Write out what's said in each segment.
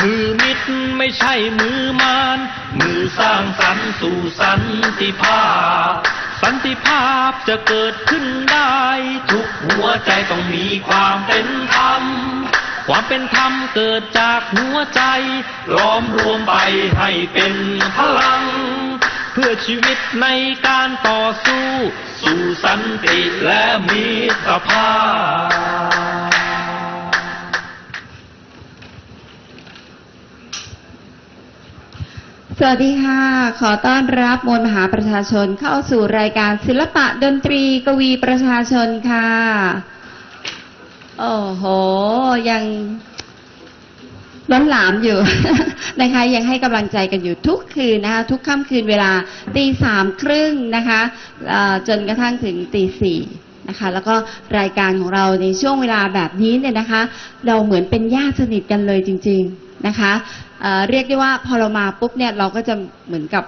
มือมิตรไม่ใช่มือมารมือสร้างสรรค์สู่สันติภาพ สันติภาพจะเกิดขึ้นได้ ทุกหัวใจต้องมีความเป็นธรรม ความเป็นธรรมเกิดจากหัวใจ ล้อมรวมไปให้เป็นพลัง เพื่อชีวิตในการต่อสู้ สู่สันติและมีตรภาพ สวัสดีค่ะ ขอต้อนรับมวลมหาประชาชนเข้าสู่รายการศิลปะดนตรีกวีประชาชนค่ะ โอ้โห ยังล้นหลามอยู่นะคะ ยังให้กำลังใจกันอยู่ทุกคืนนะคะ ทุกค่ำคืนเวลาตีสามครึ่งนะคะจนกระทั่งถึงตีสี่นะคะแล้วก็รายการของเราในช่วงเวลาแบบนี้เนี่ยนะคะ เราเหมือนเป็นญาติสนิทกันเลยจริง ๆนะคะ เอ่อเรียกได้ว่าพอเรามาปุ๊บเนี่ยเราก็จะเหมือนกับ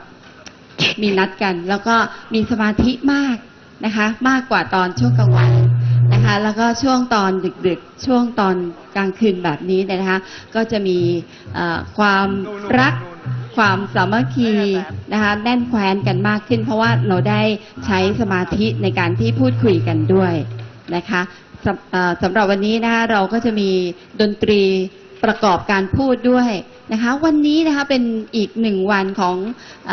มีนัดกัน แล้วก็มีสมาธิมากนะคะ มากกว่าตอนช่วงกลางวันนะคะ แล้วก็ช่วงตอนดึกๆ ช่วงตอนกลางคืนแบบนี้เนี่ยนะคะ ก็จะมีเอ่อความรักความสามัคคีนะคะแน่นแคว้นกันมากขึ้น เพราะว่าเราได้ใช้สมาธิในการที่พูดคุยกันด้วยนะคะสำเอ่อสำหรับวันนี้นะคะเราก็จะมีดนตรีประกอบการพูดด้วย นะคะวันนี้นะคะเป็นอีกหนึ่งวันของอ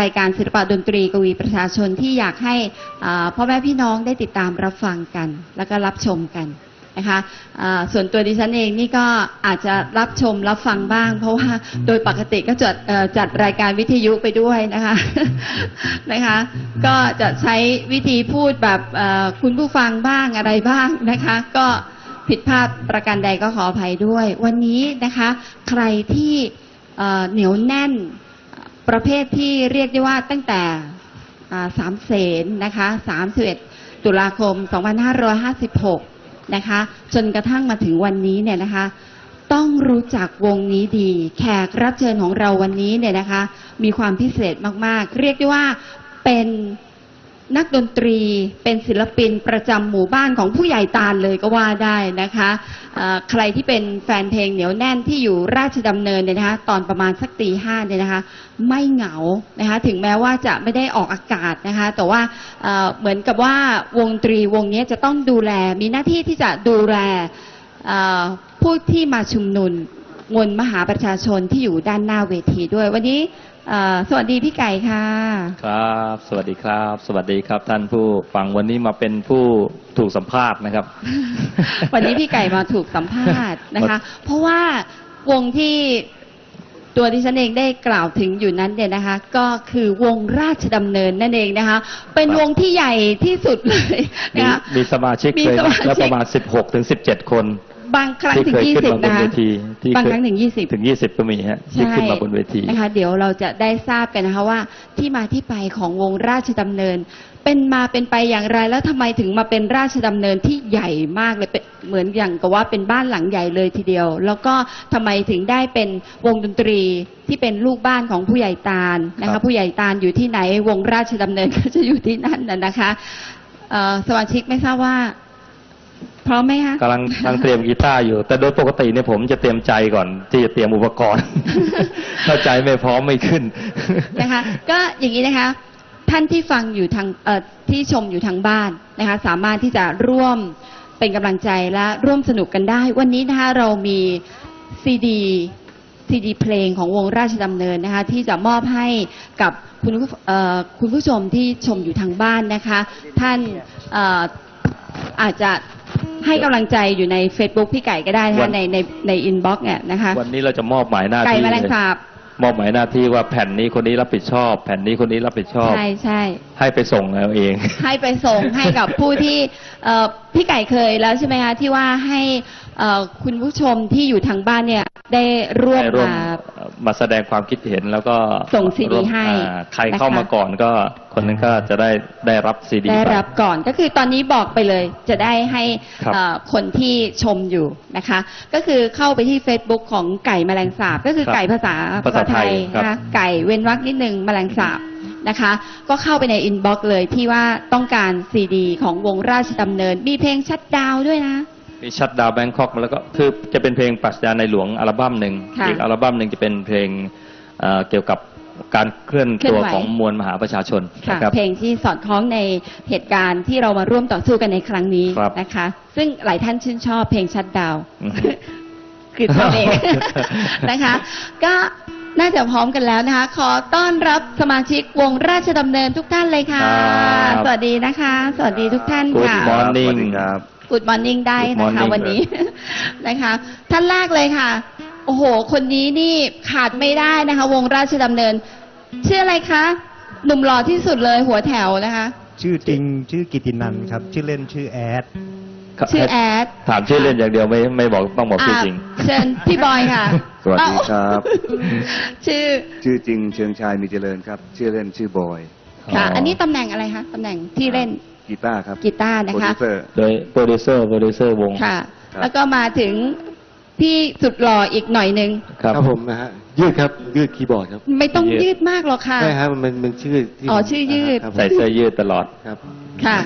รายการศิลปะดนตรีกวีประชาชนที่อยากให้พ่อแม่พี่น้องได้ติดตามรับฟังกัน แล้วก็รับชมกันนะคะส่วนตัวดิฉันเองนี่ก็อาจจะรับชมรับฟังบ้าง เพราะว่าโดยปกติก็จัดจัดรายการวิทยุไปด้วยนะคะนะคะก็จะใช้วิธีพูดแบบคุณผู้ฟังบ้างอะไรบ้างนะคะ ก็ ผิดพลาดประการใดก็ขออภัยด้วย วันนี้นะคะ ใครที่เหนียวแน่นประเภทที่เรียกได้ว่าตั้งแต่สามเสนนะคะ31ตุลาคม 2556 นะคะ จนกระทั่งมาถึงวันนี้เนี่ยนะคะ ต้องรู้จักวงนี้ดี แขกรับเชิญของเราวันนี้เนี่ยนะคะ มีความพิเศษมาก ๆ เรียกได้ว่าเป็น นักดนตรีเป็นศิลปินประจำหมู่บ้านของผู้ใหญ่ตาลเลยก็ว่าได้นะคะเอ่อใครที่เป็นแฟนเพลงเหนียวแน่นที่อยู่ราชดำเนินเนี่ยนะคะตอนประมาณสักตีห้าเนี่ยนะคะไม่เหงานะคะถึงแม้ว่าจะไม่ได้ออกอากาศนะคะแต่ว่าเหมือนกับว่าวงดนตรีวงนี้จะต้องดูแล มีหน้าที่ที่จะดูแลผู้ที่มาชุมนุมมวลมหาประชาชนที่อยู่ด้านหน้าเวทีด้วยวันนี้ อ่อสวัสดีพี่ไก่ค่ะ ครับ สวัสดีครับ สวัสดีครับ ท่านผู้ฟังวันนี้มาเป็นผู้ถูกสัมภาษณ์นะครับ วันนี้พี่ไก่มาถูกสัมภาษณ์นะคะ เพราะว่าวงที่ตัวที่ฉันเองได้กล่าวถึงอยู่นั้นเนี่ยนะคะ ก็คือวงราชดำเนินนั่นเองนะคะ เป็นวงที่ใหญ่ที่สุดเลยมีนะคะมีสมาชิกมีเคยสมาชิกแล้วประมาณ 16ถึง17 คน บางครั้งที่ถึเคงยยี่ขึ้นสิบมาบนนะคะเวทีที่บางเคยครั้งถึงยี่สิบถึง20ก็มีฮะที่ขึ้นมาบนเวทีนะคะ เดี๋ยวเราจะได้ทราบกันนะคะว่า ที่มาที่ไปของวงราชดำเนิน เป็นมาเป็นไปอย่างไรแล้วทำไมถึงมาเป็นราชดำเนินที่ใหญ่มากเลยเป็นเหมือนอย่างกับว่าเป็นบ้านหลังใหญ่เลยทีเดียว แล้วก็ทำไมถึงได้เป็นวงดนตรีที่เป็นลูกบ้านของผู้ใหญ่ตาลนะครัคะบผู้ใหญ่ตาลอยู่ที่ไหนวงราชดำเนินก็จะอยู่ที่นั่นน่ะนะคะเอ่อสมาชิกไม่ทราบว่า พร้อมไหมคะกำลังกำลังเตรียมกีตาร์อยู่ แต่โดยปกติเนี่ยผมจะเตรียมใจก่อนที่จะเตรียมอุปกรณ์ ถ้าใจไม่พร้อมไม่ขึ้นนะคะ ก็อย่างนี้นะคะ ท่านที่ฟังอยู่ทางเอ่อที่ชมอยู่ทางบ้านนะคะ สามารถที่จะร่วมเป็นกำลังใจและร่วมสนุกกันได้ วันนี้นะคะเรามีซีดีซีดีเพลงของวงราชดำเนินนะคะ ที่จะมอบให้กับคุณผู้เอ่อคุณผู้ชมที่ชมอยู่ทางบ้านนะคะ ท่านเอ่ออาจจะ ให้กำลังใจอยู่ใน Facebook พี่ไก่ก็ได้นะวัคะน ในในใน inbox เนี่ยนะคะ วันนี้เราจะมอบหมายหน้าไก่ที่แมลงสาบเลยมอบหมายหน้าที่ว่าแผ่นนี้คนนี้รับผิดชอบ แผ่นนี้คนนี้รับผิดชอบ ใช่ใช่ ให้ไปส่งเอาเอง ให้ไปส่งให้กับผู้ที่เอ่อพี่ไก่เคยแล้วใช่ไหมคะที่ว่าให้ เอ่อคุณผู้ชมที่อยู่ทางบ้านเนี่ยได้ร่วมได้ร่วมมา เอ่อมาแสดงความคิดเห็นแล้วก็ส่ง CD ร่วมให้อ่าใครเข้านะคะมาก่อนก็คนนั้นก็จะได้ได้รับซีดี ได้รับก่อนก็คือตอนนี้บอกไปเลยจะได้ให้ครับ เอ่อคนที่ชมอยู่นะคะ ก็คือเข้าไปที่ Facebook ของไก่แมลงสาบ ก็คือไก่ภาษาภาษาไทยครับ นะคะไก่เว้นวรรคนิดนึงแมลงสาบนะคะ ก็เข้าไปใน inbox เลยที่ว่าต้องการซีดี ของวงราชดำเนิน มีเพลง shutdown ด้วยนะ มี Shutdown Bangkok แล้วก็คือจะเป็นเพลงปรัชญาในหลวงอัลบั้มหนึ่งค่ะ อีกอัลบั้มหนึ่งจะเป็นเพลงเอ่อเกี่ยวกับการเคลื่อนเคลื่ตัอวนไหวของมวลมหาประชาชนค่ะนะครับ เพลงที่สอดคล้องในเหตุการณ์ที่เรามาร่วมต่อสู้กันในครั้งนี้ครับนะคะ ซึ่งหลายท่านชื่นชอบเพลง shutdown อือฮึ คือตัวเอง นะคะ ก็น่าจะพร้อมกันแล้วนะคะ ขอต้อนรับสมาชิกวงราชดำเนินทุกท่านเลยค่ะ ครับ สวัสดีนะคะ สวัสดีทุกท่าน Good ค่ะ morning ครับ Good morning ได้ Good นะคะ morning วันนี้ นะคะ ท่านแรกเลยค่ะ โอ้โห คนนี้นี่ขาดไม่ได้นะคะ วงราชดำเนิน ชื่ออะไรคะ หนุ่มหล่อที่สุดเลยหัวแถวนะคะ ชื่อจริงชื่อกิตินันท์ครับ ชื่อเล่นชื่อแอดชื่อแอดถามชื่อเล่นอย่างเดียวไม่ไม่บอกต้องบอกชื่อจริงอะเชิญพี่บอยค่ะสวัสดีครับเอ้าชื่อ ชื่อจริงเชิงชายมีเจริญครับ ชื่อเล่นชื่อบอย ค่ะอ๋ออัอันนี้ตำแหน่งอะไรคะ ตำแหน่งที่เล่น กีตาร์ครับกีตาร์นะโปรคะดิวเซอร์ โดยโปรดิวเซอร์โปรดิวเซอร์วง ค่ะ ครับ แล้วก็มาถึง พี่สุดหล่ออีกหน่อยหนึ่งครับครับผมนะฮะยืดครับยืดคีย์บอร์ดครับไม่ต้องยืดยืดมากหรอกค่ะ ใช่ครับมันมันชื่อที่อ๋อชื่อยืด ครับผมใส่เสื้อยืดตลอด ครับค่ะ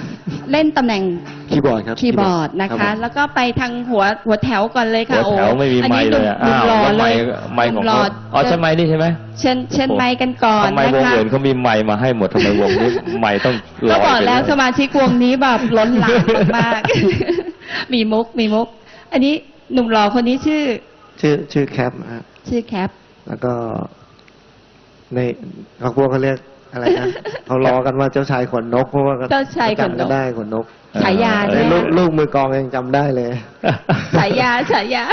เล่นตำแหน่งคีย์บอร์ดครับคีย์บอร์ดนะรัคะผม แล้วก็ไปทางหัวหัวแถวก่อนเลยค่ะหัวแถวโอ้ไม่มีอันไม้นี้เลยอะหนุ่อ้ามวหล่อแล้วเลไม้ยไม้ของหนุ่มหล่เขาอ๋อใช่ไม้นี่ใช่ไหมเชิญเชิญไม้กันก่อนทำไมนะวงคะ อื่นเขามีไม้มาให้หมดทำไมวงนี้ ไม้ต้องลก็อยบอกไปแล้วเยสมาชิกวงนี้แบบล้นหลามมากๆ มีมุกมีมุก อันนี้ หนุ่มหล่อคนนี้ชื่อ ชื่อชื่อแคปนะฮะชื่อแคป แล้วก็ในเขาพวกเขาเรียกอะไรนะ เขาล้อกันว่าเจ้าชายขนนกเพราะว่าเจ้าชายขนนก จำกันได้ขนนกฉายาไอ้ใช่ไหมลูกลูกมือกลองยังจำได้เลย ฉายาฉายา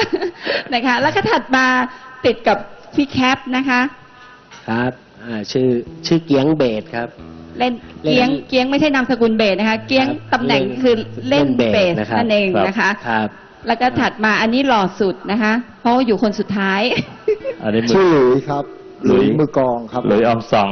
นะคะ แล้วก็ถัดมาติดกับพี่แคปนะคะ ครับอ่าชื่อชื่อเกียงเบสครับ เล่นเล่นเกียงเกียงไม่ใช่นามสกุลเบสนะคะ เกียงครับตำแหน่งเล่นคือเล่นเล่นเบเบสสนะครับนั่นเองนะคะ ครับ แล้วก็ถัดมาอันนี้หล่อสุดนะคะ เพราะว่าอยู่คนสุดท้าย อันนี้มืชื่ออ หลุยครับหลุยมือกลองครับหรือออมซอง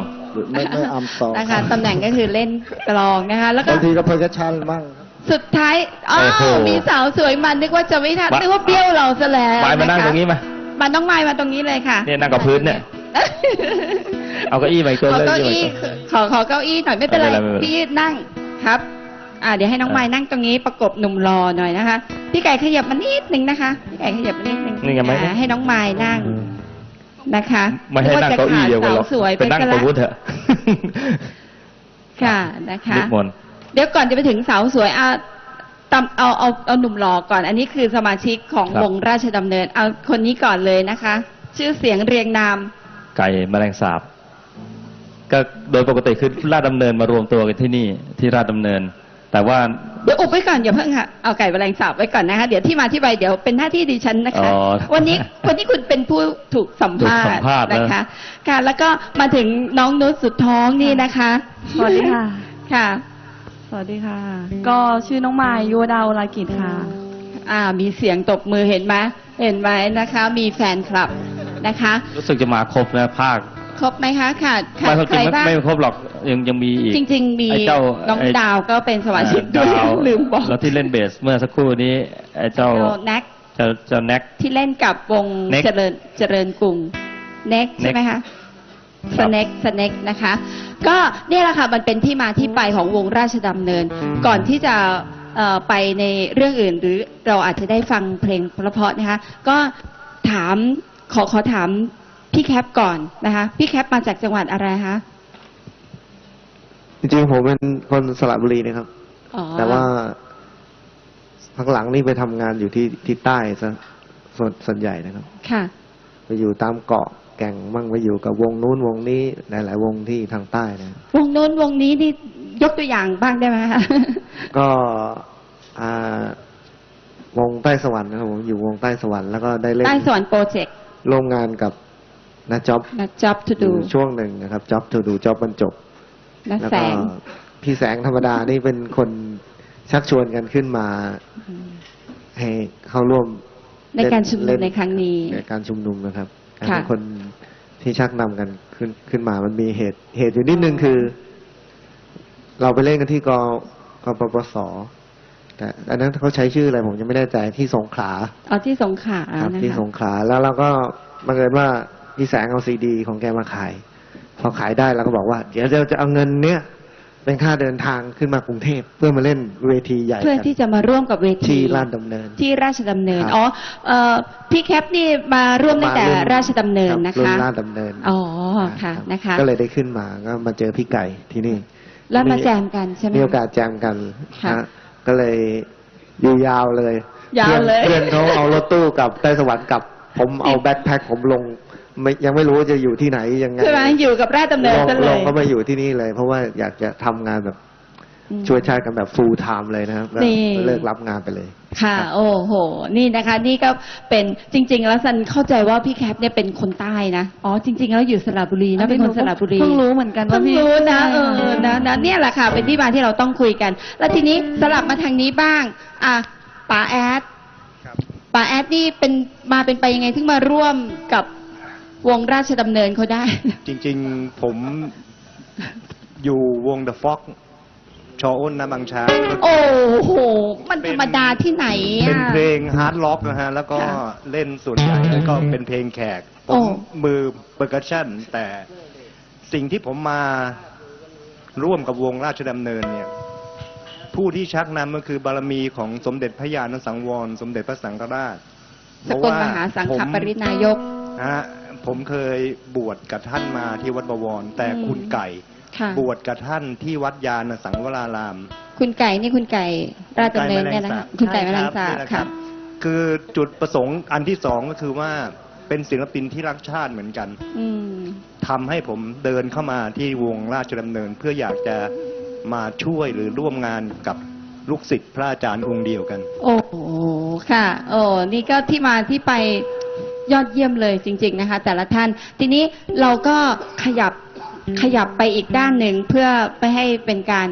ไม่ไม่อัมซองนะคะตำแหน่งก็คือเล่นกลองนะคะ แล้วก็บางทีก็เพอร์คัชชันบ้างสุดท้ายอ้าโอ้โห วมีสาวสวยมันนึกว่าจะไม่ทันมานึกว่าเบี้ยวเราซะแล้วไม้มานั่งะคะตรงนี้มามาต้องไม้มาตรงนี้เลยค่ะเนี่ยนั่งกับพื้นเนี่ย เอาเก้าอี้มาอีกตัวขอเลยเก้าอี้ขอขอเก้าอี้หน่อยไม่เป็นไรไม่เป็นไรไม่เป็นไร พี่นั่งครับ อ่าเดี๋ยวให้น้องอะไม้นั่งตรงนี้ประกบหนุ่มรอหน่อยนะคะ พี่ไก่ขยับมานิดนึงนะคะพี่ไก่ขยับมานิดนึงนี่ไงไหม อ่าให้น้องไม้นั่งนะคะไม่ให้นั่งเก้าอี้เดียวกันหรอกสาวสวยไปนั่งกันตรละงนู้นเถอะค่ะนะคะ นิมนต์เดี๋ยวก่อนจะไปถึงสาวสวยเอาตำเอาเอาเอาหนุ่มหล่อก่อน อันนี้คือสมาชิกของครับวงราชดำเนิน เอาคนนี้ก่อนเลยนะคะ ชื่อเสียงเรียงนาม ไก่แมลงสาบ ก็โดยปกติคือราชดำเนินมารวมตัวกันที่นี่ที่ราชดำเนิน แต่ว่าเดี๋ยวอุบไว้ก่อนอย่าเพิ่งค่ะเอาไก่แมลงสาบไว้ก่อนนะคะเดี๋ยวที่มาที่ไปเดี๋ยวเป็นหน้าที่ดิฉันนะคะ อ๋อวันนี้วันนี้คุณเป็นผู้ถูกสัมภาถูกสัษณ์มภาษณ์นะ นะคะค่ะแล้วก็มาถึงน้องนุชสุดท้องนี่นะคะสวัสดีค่ะ ค่ะ สวัสดีค่ะ ก็ชื่อน้องมายยุวดาวรากิจค่ะ อ่ามีเสียงตบมือเห็นไหมเห็นไหมนะคะ มีแฟนคลับนะคะ รู้สึกจะมาครบนะภาค ครบไหมคะขาดขาไม่ดเขาจใคริรงไม่บ้าง ไม่ครบหรอกยังยังมีอีกจริง ๆ มีไอ้เจ้าน้องไอ้ดาวก็เป็นสมาชิกด้วยดาวลืมบอกแล้วที่เล่นเบสเมื่อสักครู่นี้ไอ้เจ้าเจ้าแน็กเจ้าเจ้าแน็ก ที่เล่นกับวง Neck เจริญเจริญกรุงเน็กใช่ไหมคะครัสบเน็กสเน็กนะคะ ก็เนี่ยแหละค่ะมันเป็นที่มาที่ไปของวงราชดำเนิน ก่อนที่จะเอ่อไปในเรื่องอื่น หรือเราอาจจะได้ฟังเพลงเพราะๆนะคะ ก็ถามขอขอถาม พี่แคปก่อนนะคะ พี่แคปมาจากจังหวัดอะไรคะจริงๆผมเป็นคนสระบุรีนะครับ อ๋อแต่ว่าพักหลังนี่ไปทำงานอยู่ที่ที่ใต้ซะส่วนส่วนใหญ่นะครับ ค่ะ ไปอยู่ตามเกาะแก่งมั่งไปอยู่กับวงนู้นวงนี้หลายๆวงที่ทางใต้นะวงโน้นวงนี้นี่ยกตัวอย่างบ้างได้ไหมคะ ก็อ่าวงใต้สวรรค์นะครับผมอยู่วงใต้สวรรค์แล้วก็ได้เล่นใต้สวรรค์โปรเจกต์ ร่วมงานกับ นาจ็อบนะ job to อ do ยู่ช่วงหนึ่งนะครับจ็อบทูดูจ็อบบรรจบนะแล้วแสก็งพี่แสงธรรมดานี่เป็นคนชักชวนกันขึ้นมา ให้เข้าร่วมในการชุมนุมเล่ในครั้งนี้ในการชุมนุมนะครับการค่ะเป็นคนที่ชักนำกันขึ้นขึ้นมามันมีเหตุเหตุอยู่นิดนึงคือ เราไปเล่นกันที่กกปปสแต่อันนั้นเขาใช้ชื่ออะไรผมยังไม่แน่ใจที่สงขลาเอาที่สงขลาครับนะที่สคะงขลาแล้วเราก็บังเอิญว่า พี่แสงเอาซีดี ของแกมาขาย พอขายได้เราก็บอกว่า เดี๋ยวเราจะเอาเงินเนี้ยเป็นค่าเดินทางขึ้นมากรุงเทพเพื่อมาเล่นเวทีใหญ่เพื่อกันที่จะมาร่วมกับเวทีที่ลาดดำเนิน ที่ราชดำเนินครับอ๋อเอ่อพี่แคปนี่มาร่วมตั้งแต่มารุ่นราชดำเนินนะรุ่คะลาดดำเนินอ๋อค่ะนะคะ ก็เลยได้ขึ้นมาก็มาเจอพี่ไก่ที่นี่ แล้วมาแจมกันใช่ไหมมีโอกาสแจมกันค่ะนะก็เลยอยู่ยาวเลยยาวเลยพื่อนเพื่อนเขาเอารถตู้กลับใต้สวรรค์กลับ ผมเอาแบ็คแพ็คผมลง ไม่ยังไม่รู้ว่าจะอยู่ที่ไหนยังไงใช่ไหมอยู่กับราชดำเนินลงซะเลลยงก็มาอยู่ที่นี่เลย เพราะว่าอยากจะทำงานแบบอืมช่วยชาติกันแบบ full-time เลยนะครับแล้วนี่ เลิกรับงานไปเลย ค่ะ โอ้โห นี่นะคะ นี่ก็เป็นจริง ๆ แล้วซันเข้าใจว่าพี่แคปเนี่ยเป็นคนใต้นะ อ๋อ จริง ๆ แล้วอยู่สระบุรีนะเป็นคนสระบุรี เพิ่งรู้เหมือนกันว่าเพิ่งพี่รู้นะเออนะนะเนี่ยแหละค่ะเป็นที่มาที่เราต้องคุยกัน แล้วทีนี้สลับมาทางนี้บ้าง อะป๋าแอดป๋าแอดนี่เป็นมาเป็นไปยังไงถึงมาร่วมกับ วงราชดำเนินเขาได้ จริงๆผมอยู่วง The Fox ชออ้นนะบางช้างโอ้โห มันธรรมดาที่ไหนเป็นอะเพลงฮาร์ดล็อกนะฮะ แล้วก็ค่ะเล่นส่วนใหญ่แล้วก็เป็นเพลงแขกผโอ้ มมือเปอร์คัชชั่น แต่สิ่งที่ผมมาร่วมกับวงราชดำเนินเนี่ย ผู้ที่ชักนำก็คือบารมีของสมเด็จพระญาณสังวร สมเด็จพระสังฆราชสกลมหาสังฆปรินายก นะฮะ ผมเคยบวชกับท่านมาที่วัดบวร แต่อืมคุณไก่ ค่ะ บวชกับท่านที่วัดยานสังวราราม คุณไก่นี่คุณไก่ราชดำเนินเนี่ยนะคะคุณไก่แมลงสาบใช่รับค่ะ คือจุดประสงค์อันที่สองก็คือว่าเป็นศิลปินที่รักชาติเหมือนกันอืม ทำให้ผมเดินเข้ามาที่วงราชดำเนิน เพื่ออยากจะมาช่วยหรือร่วมงานกับลูกศิษย์พระอาจารย์องค์เดียวกัน โอ้โห ค่ะ โอ้ นี่ก็ที่มาที่ไป ยอดเยี่ยมเลยจริง ๆนะคะ แต่ละท่าน ทีนี้เราก็ขยับขยับไปอีกด้านหนึ่งเพื่อไปให้เป็นการ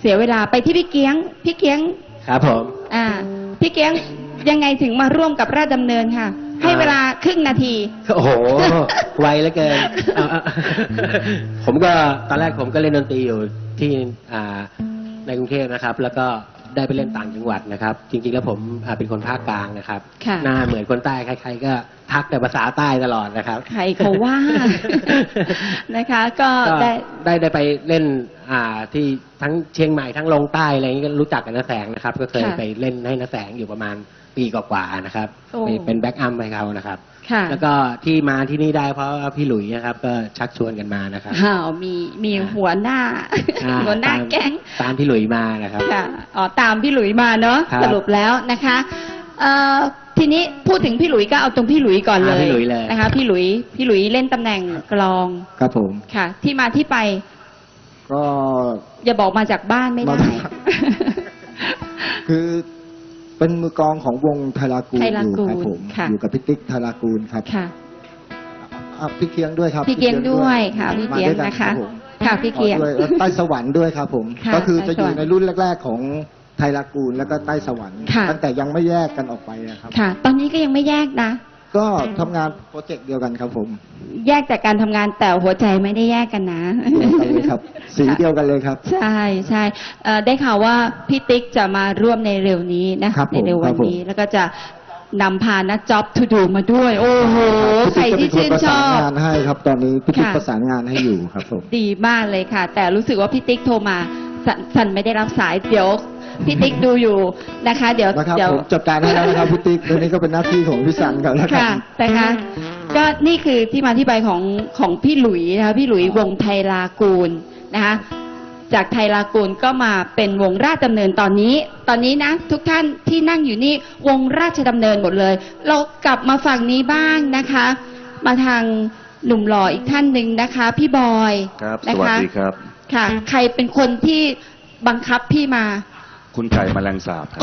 เสียเวลาไปที่พี่เกียง พี่เกียงครับผมอ่า พี่เกียงยังไงถึงมาร่วมกับราชดำเนินค่ะ ให้เวลาครึ่งนาที โอ้โห ไวเหลือเกินเอาเอาผมก็ตอนแรกผมก็เล่นดนตรีอยู่ที่อ่าในกรุงเทพนะครับ แล้วก็ ได้ไปเล่นต่างจังหวัดนะครับ จริงๆแล้วผมอ่าเป็นคนภาคกลางนะครับค่ะหน้าเหมือนคนใต้ใครๆก็ ทักแต่ภาษาใต้ตลอดนะครับ ใครเขาว่านะคะก็ก็ได้ได้ได้ไปเล่นอ่าที่ทั้งเชียงใหม่ทั้งลงใต้อะไรอย่างนี้ก็รู้จักกันนะแสงนะครับ ก็เคยค่ะไปเล่นให้นะแสงอยู่ประมาณปีกว่าๆนะครับโอ้ไปเป็นแบ็กอัมให้เขานะครับ ค่ะ แล้วก็ที่มาที่นี่ได้เพราะว่าพี่หลุยนะครับ ก็ชักชวนกันมานะครับอ้าวมีมีหัวหน้า อ่าหัวหน้าตมแก๊งตามพี่หลุยมานะครับ ค่ะอ๋อตามพี่หลุยมาเนาะครับ สรุปแล้วนะคะ เอ่อทีนี้พูดถึงพี่หลุยก็เอาตรงพี่หลุยก่อนเลยอ่าพี่หลุยเลย นะคะพี่หลุยพี่หลุยเล่นตำแหน่งกลองครับผม ค่ะ ที่มาที่ไปก็ อย่าบอกมาจากบ้านไม่ได้ มาคือเป็นมือกลองของวงไทรากูลไทอรายู่กูลครับผมค่ะ อยู่กับพี่ติ๊กไทรากูลครับค่ะ อะพี่เกียงด้วยครับพี่เกียงด้วยค่ะพี่เกียงมาด้วนะคะ รับผมค่ะพี่เกียงด้วยแล้วใต้สวรรค์ด้วยครับผม ค่ะก็คือใต้จะสอวรรยู่ค์ ในรุ่นแรก ๆ ของ ไทรากูลแล้วก็ใต้สวรรค์ค่ะ ตั้งแต่ยังไม่แยกกันออกไปนะครับ ค่ะ ตอนนี้ก็ยังไม่แยกนะ ก็ทำงานโปรเจกต์เดียวกันครับผมแยกจากการทำงานแต่หัวใจไม่ได้แยกกันนะเดียวกันเลยครับ สีเดียวกันเลยครับ ใช่ใช่เอ่อได้ข่าวว่าพี่ติ๊กจะมาร่วมในเร็วนี้นะครับผมในเร็ววันครับผมนี้ แล้วก็จะนำพานักจ็อบทูดูมาด้วย โอ้โหใครที่ชื่นชอบ พี่ติ๊กจะเป็นคนประสานงานให้ครับ ตอนนี้พี่ติ๊กค่ะ ประสานงานให้อยู่ครับผม ดีมากเลยค่ะ แต่รู้สึกว่าพี่ติ๊กโทรมาสนสันไม่ได้รับสายเดี๋ยว พี่ติ๊กดูอยู่นะคะ เดี๋ยวนะครับเดี๋ยว ผมจัดการให้แล้วนะครับพี่ติ๊กตอนนี้ก็เป็นหน้าที่ของพี่สันครับแล้วกัค่ะนนะคะก็นี่คือที่มาที่ไปของของพี่หลุยนะคะพี่หลุยวงไทยลากูลนะคะจากไทยลากูลก็มาเป็นวงราชดำเนินตอนนี้ ตอนนี้นะทุกท่านที่นั่งอยู่นี่วงราชดำเนินหมดเลย เรากลับมาฝั่งนี้บ้างนะคะ มาทางหนุ่มหล่ออีกท่านหนึ่งนะคะ พี่บอยครับ สนะวัสคะดีครับ ค่ะ ใครเป็นคนที่บังคับพี่มา คุณไก่แมลงสาบครับ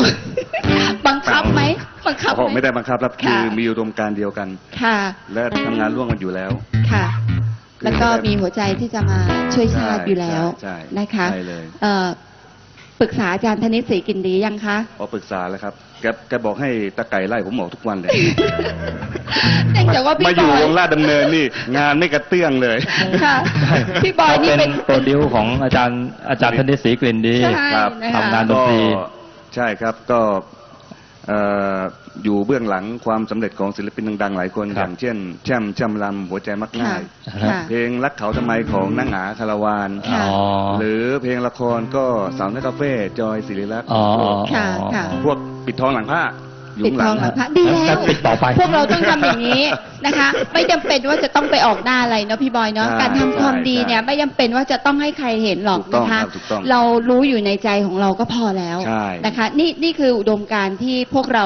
บังคับไหมบังคับเขาไหมไม่ได้บังคับครับค่ะคือมีอุดมการณ์เดียวกัน ค่ะ และทำงานร่วมกันอยู่แล้ว ค่ะ แล้วก็มีหัวใจที่จะมาช่วยชาติอยู่แล้วใช่ใช่นะคะใช่เลยเอ่อปรึกษาอาจารย์ธนิตศรีกินดียังคะพอปรึกษาแล้วครับ แกแกบอกให้ตะไก่ไล่ผมออกทุกวันเลยเนื่องจากว่าพี่มาอบยู่อวยงลาดดำเนินนี่ งานไม่กระเตื้องเลยค่ะพี่บอยเขานี่เป็เป็นนโปรดิวของอาจารย์อาจารย์ธนิตศรีกลิ่นดีใช่ครับนะคะทำงานดนตรีก็ใช่ครับก็เอ่ออยู่เบื้องหลังความสำเร็จของศิลปินดังๆหลายคนคอรับย่างเช่น แช่มจำลำหัวใจมักค่ะง่ายค่ะเพลงรักเขาทำไมของนางหงาคาราวานค่ะอ๋อหรือเพลงละครก็สาวนักกาเฟ่จอยศิริลักษณ์อ๋ออ๋อค่ะค่ะพวก ปิดทองหลังผ้าอยู่ปิดข้างหทลัองง หลังพระดีแล้วงั้นปิดต่อไป พวกเราต้องทำอย่างนี้ นะคะ ไม่จำเป็นว่าจะต้องไปออกหน้าอะไรเนาะพี่บอยเนาะใช่การทำความดีใช่เนี่ยไม่จำเป็นว่าจะต้องให้ใครเห็นหรอกถูกต้องนะคะครับถูกต้องเรารู้อยู่ในใจของเราก็พอแล้วใช่นะคะ นี่นี่คืออุดมการณ์ที่พวกเรา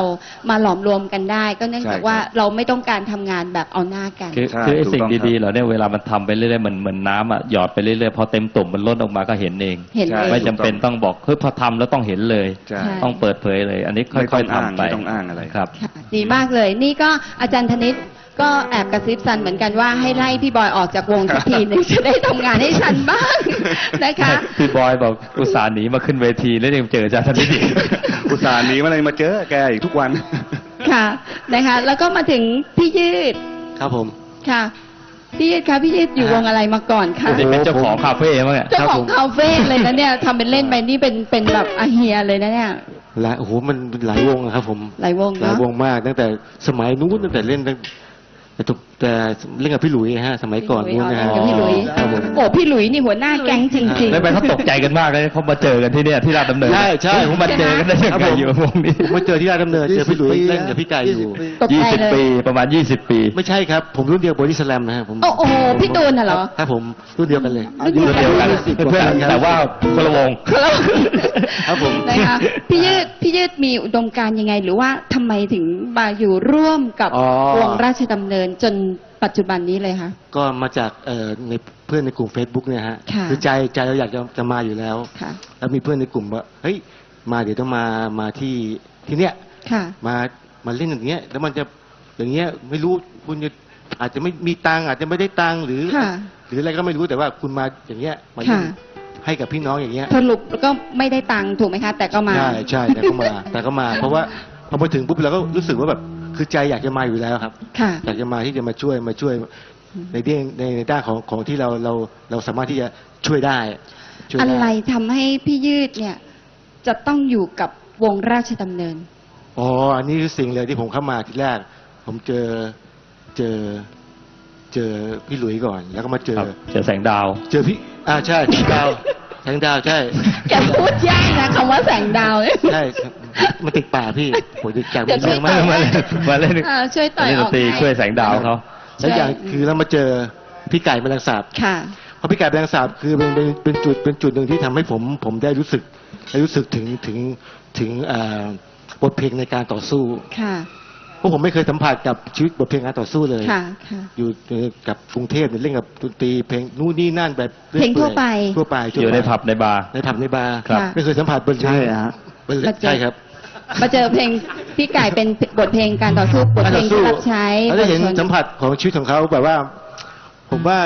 มาหลอมรวมกันได้ ก็เนื่องจากใช่ครับ ว่าเราไม่ต้องการทำงานแบบเอาหน้ากัน คือใช่คือไอ้ถูกสิ่งต้องครับ ดีๆเหล่านี้เวลามันทำไปเรื่อยๆเหมือนเหมือนน้ำอะหยอดไปเรื่อยๆพอเต็มตุ่มมันล้นออกมาก็เห็นเอง เห็นใช่เองไม่จำเป็นต้องบอกเฮ้ยพอทำแล้วต้องเห็นเลย ใช่ ใช่ ต้องเปิดเผยเลย อันนี้ไม่ต้ค่ออยงๆอ้างทำไปไม่ต้องอ้างอะไร ครับ ค่ะดีมากเลย นี่ก็อาจารย์ธนิต ก็แอบกระซิบซันเหมือนกันว่าให้ไล่พี่บอยออกจากวงสักทีหนึ่งจะได้ทำงานให้ฉันบ้างนะคะ พี่บอยบอกอุตส่าห์หนีมาขึ้นเวทีแล้วยังเจออาจารย์ธนิตอีกอุตส่าห์หนีมาเลยมาเจอแกอีกทุกวัน ค่ะนะคะ แล้วก็มาถึงพี่ยืดครับผมค่ะ พี่ยืดคะพี่ยืดอยู่วงอะไรมาก่อนคะนี่เป็นเจ้าของคาเฟ่มั้งเนี่ยเจ้าของคาเฟ่เลยนะเนี่ยทำเป็นเล่นไปนี่เป็นเป็นแบบอาเฮียเลยนะเนี่ยหลายโอ้โหมันหลายวงอะครับผมหลายวงหลายเนาะวงมากตั้งแต่สมัยนู้นตั้งแต่เล่นตั้ง แต่ตุแต่เล่นกับพี่หลุยฮะสมัยก่อนนู้นนะฮะกับพี่หลุย ครับผมโอ้พี่หลุยนี่หัวหน้าแก๊งจริงแล้วไปเขาตกใจกันมากเลยเขามาเจอกันที่เนี่ยที่ราชดำเนินใช่ใช่ผมมาเจอกันได้ยังครับไงผมอยู่วงนี้ผมมาเจอที่ราชดำเนินเจอพี่หลุย20ปีเล่นกับพี่ไก่อยู่ๆตกยี่ใจสิบเลยปีประมาณยี่สิบปี ไม่ใช่ครับ ผมรุ่นเดียวบอดี้สแลมนะฮะผมโอ้โอ้โหพี่ตูนน่ะเหรอ ครับผมรุ่นเดียวกันเลยรุ่นเดียวกันเพื่อนๆแต่ว่าคนละวง ครับผม นะคะพี่ยืดพี่ยืดมีอุดมการณ์ยังไง หรือว่าทำไมถึงมาอยู่ร่วมกับอ๋อ วงราชดำเนินจนปัจจุบันนี้เลยคะ ก็มาจากเอ่อในเพื่อนในกลุ่ม Facebook เนี่ยฮะค่ะอใจใจเราอยากจะจะมาอยู่แล้ว ค่ะ แล้วมีเพื่อนในกลุ่มว่าเฮ้ยมาเดี๋ยวต้องมามาที่ที่เนี้ยค่ะ มามาเล่นอย่างเงี้ยแล้วมันจะอย่างเงี้ยไม่รู้คุณจะอาจจะไม่มีตังค์อาจจะไม่ได้ตังค์หรือ ค่ะ หรืออะไรก็ไม่รู้แต่ว่าคุณมาอย่างเงี้ยมาเล่นค่ะ ให้กับพี่น้องอย่างเงี้ย สรุปก็ไม่ได้ตังค์ถูกไหมคะ แต่ก็มา ใช่ใช่แต่ก็มา แต่ก็มา เพราะว่าพอมาถึงปุ๊บเราก็รู้สึกว่าแบบ คือใจอยากจะมาอยู่แล้วครับค่ะอยากจะมาที่จะมาช่วยมาช่วย ในเรื่องในในด้านของของที่เราเราเราสามารถที่จะช่วยได้ช่วยอะได้ไรทำให้พี่ยืดเนี่ยจะต้องอยู่กับวงราชดำเนิน อ๋อ อันนี้คือสิ่งเลยที่ผมเข้ามาทีแรก ผมเจอเจอเจอพี่หลุยก่อน แล้วก็มาเจอครับเจอแสงดาว เจอพี่ อ่าใช่แสงดาว แสงดาวใช่แกพูดยากนะคำว่าแสงดาวเนี่ยใช่มันติดป่ากพี่ผมจะจากเดี๋ยวช่วยเรื่องมากมาเล่นมาเล่นเออช่วยต่อยเล่นอดอนกตรีให้ช่วยแสงดาวเขาแล้วอย่างคือเรามาเจอพี่ไก่แมลงสาบค่ะเพราะพี่ไก่แมลงสาบคือเป็นเป็นเป็นจุดเป็นจุดหนึ่งที่ทำให้ผมผมได้รู้สึกได้รู้สึกถึงถึงถึงอ่าบทเพลงในการต่อสู้ค่ะเพ ราะผมไม่เคยสัมผัสกับชีวิตบทเพลงการต่อสู้เลย ค่ะค่ะ อยู่กับกรุงเทพเนี่ยเล่นกับดนตรีเพลงนู่นนี่นั่นแบบรื่เพลงทั่วไป ทั่วไปทั่วอยู่ในไปผับในบาร์ ในผับในบาร์ครับ ไม่เคยสัมผัสบนใช่ฮะบนมาเจอใช่ครับ มาเจอเพลงพี่ไก่เป็นบทเพลงการต่อสู้บทเพลงที่รับใช้แล้วได้เห็นบทชสัมผัสของชีวิตของเขาแบบว่า ผมว่า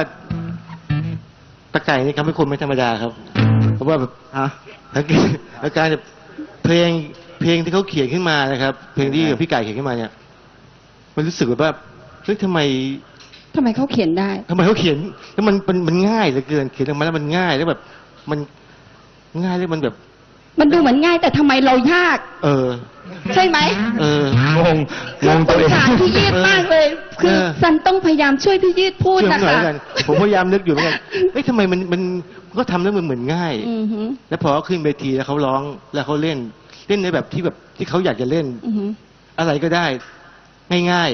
ตะไก่นี่เขาไม่คนไม่ธรรมดาครับเพราะว่าแบบฮะ อาการอาการแบบเพลงเพลงที่เขาเขียนขึ้นมานะครับ เพลงที่พี่ไก่เขียนขึ้นมาเนี่ย มันรู้สึกแบบว่าเฮ้ยทำไมทำไมเขาเขียนได้ ทำไมเขาเขียน แล้วมันมันมันง่ายเหลือเกิน เขียนออกมาแล้วมันง่ายแล้วแบบ มันง่ายแล้วมันแบบ มันดูเหมือนง่าย แต่ทำไมเรายาก เออ ใช่ไหมเอองงงงสตัวงเอง สารพี่ยืดมากเลย คือเออ ซันต้องพยายามช่วยพี่ยืดพูดช่วยผนะมหน่อยคะแล้วกัน ผมพยายามนึกอยู่เหมือนกันเอ้ยทำไมมันมันก็ทำแล้วมันเหมือนง่าย อือหือแล้วพอเขาขึ้นเวทีแล้วเขาร้องแล้วเขาเล่น เล่นในแบบที่แบบที่เขาอยากจะเล่น อือหือ อะไรก็ได้ ง่าย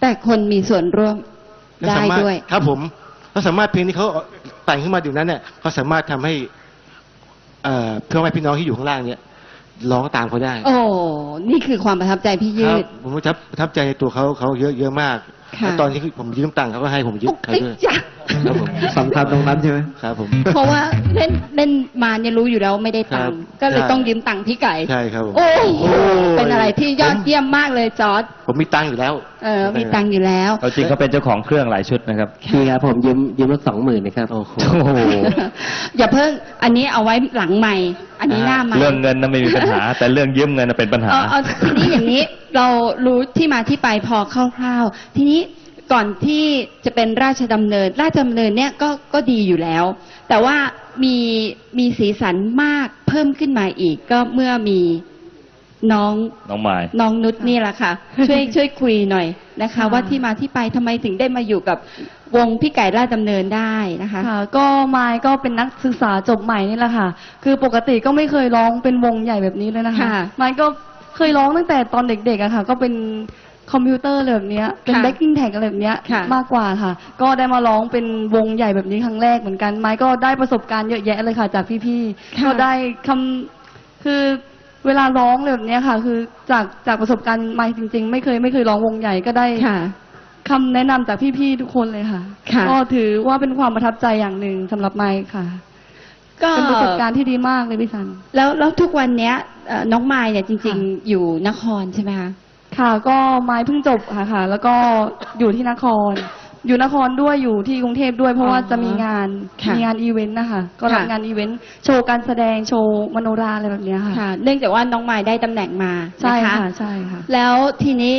แต่คนมีส่วนร่วมๆและได้สามารถด้วย ครับผมเขาสามารถเพลงที่เขาแต่งขึ้นมาอยู่นั้นเนี่ยเขาสามารถทำให้เอ่อเพื่อนแม่พี่น้องที่อยู่ข้างล่างเนี่ยร้องตามเขาได้โอ้ นี่คือความประทับใจพี่คยืรับดผมประทับประทับใจในตัวเขาเขาเยอะเยอะมากค่ะ แล้วตอนที่ผมยืมตังค์เขาก็ให้ผมยืมเขาไอ้ด้วยจ๊ะ ครับผม สำคัญตรงนั้นใช่ไหมครับผม เพราะว่าเล่นเล่นมาเนี่ยรู้อยู่แล้วไม่ได้ตังค์ครับก็เลยใช่ ต้องยืมตังค์พี่ไก่ ใช่ครับผม โอ้โหโอ้ย เป็นอะไรที่ยอดผมเยี่ยมมากเลยจอร์ดผมมีตังค์อยู่แล้ว เออมีตังค์อยู่แล้ว เอาจริงเขาเป็นเจ้าของเครื่องหลายชุดนะครับพี่ครับผมยืมยืมรถสองหมื่นนะครับ โอ้โห โอ้โห อย่าเพิ่งอันนี้เอาไว้หลังใหม่ อันนี้หน้าใหม่ เรื่องเงินน่ะไม่มีปัญหา แต่เรื่องยืมเงินน่ะเป็นปัญหา เอาเอาทีนี้อย่างนี้เรารู้ที่มาที่ไปพอคร่าวๆ ทีนี้ ก่อนที่จะเป็นราชดำเนิน ราชดำเนินเนี่ยก็ก็ดีอยู่แล้ว แต่ว่ามีมีสีสันมากเพิ่มขึ้นมาอีก ก็เมื่อมีน้องน้องไม้น้องนุชนี่แหละค่ะ ช่วยช่วยคุยหน่อยนะคะค่ะว่าที่มาที่ไปทำไมถึงได้มาอยู่กับวงพี่ไก่ราชดำเนินได้นะคะค่ะก็มายก็เป็นนักศึกษาจบใหม่นี่แหละค่ะ คือปกติก็ไม่เคยร้องเป็นวงใหญ่แบบนี้เลยนะคะค่ะมายก็เคยร้องตั้งแต่ตอนเด็กๆอะค่ะ ก็เป็น คอมพิวเตอร์อะไรแบบเนี้ยเป็นค่ะ backing track อะไรแบบเนี้ยค่ะ มากกว่าค่ะ ก็ได้มาร้องเป็นวงใหญ่แบบนี้ครั้งแรกเหมือนกันไมค์ก็ได้ประสบการณ์เยอะแยะเลยค่ะ จากพี่ๆ ค่ะก็ได้คำคือเวลาร้องอะไรแบบเนี้ยค่ะ คือจากจากประสบการณ์ไมค์จริง ๆ ไม่เคยไม่เคยร้องวงใหญ่ก็ได้ค่ะ คำแนะนำจากพี่ๆทุกคนเลยค่ะ ค่ะ ก็ถือว่าเป็นความประทับใจอย่างหนึ่งสำหรับไมค์ค่ะ ก็เป็นประสบการณ์ที่ดีมากเลยพี่สัน แล้วแล้วทุกวันเนี้ยเอ่อน้องไมค์เนี่ยจริง ๆ อยู่นครใช่ไหมคะ ค่ะก็ไมค์เพิ่งจบค่ะค่ะ แล้วก็อยู่ที่นคร อยู่นครด้วยอยู่ที่กรุงเทพด้วย เพราะว่าอ๋อจะมีงานค่ะมีงานอีเวนต์นะคะก็รับค่ะ งานอีเวนต์โชว์การแสดงโชว์มโนราอะไรแบบเนี้ยค่ะ ค่ะ เนื่องจากว่าน้องไมค์ได้ตำแหน่งมาใช่นค่ะใช่ค่ะ แล้วทีนี้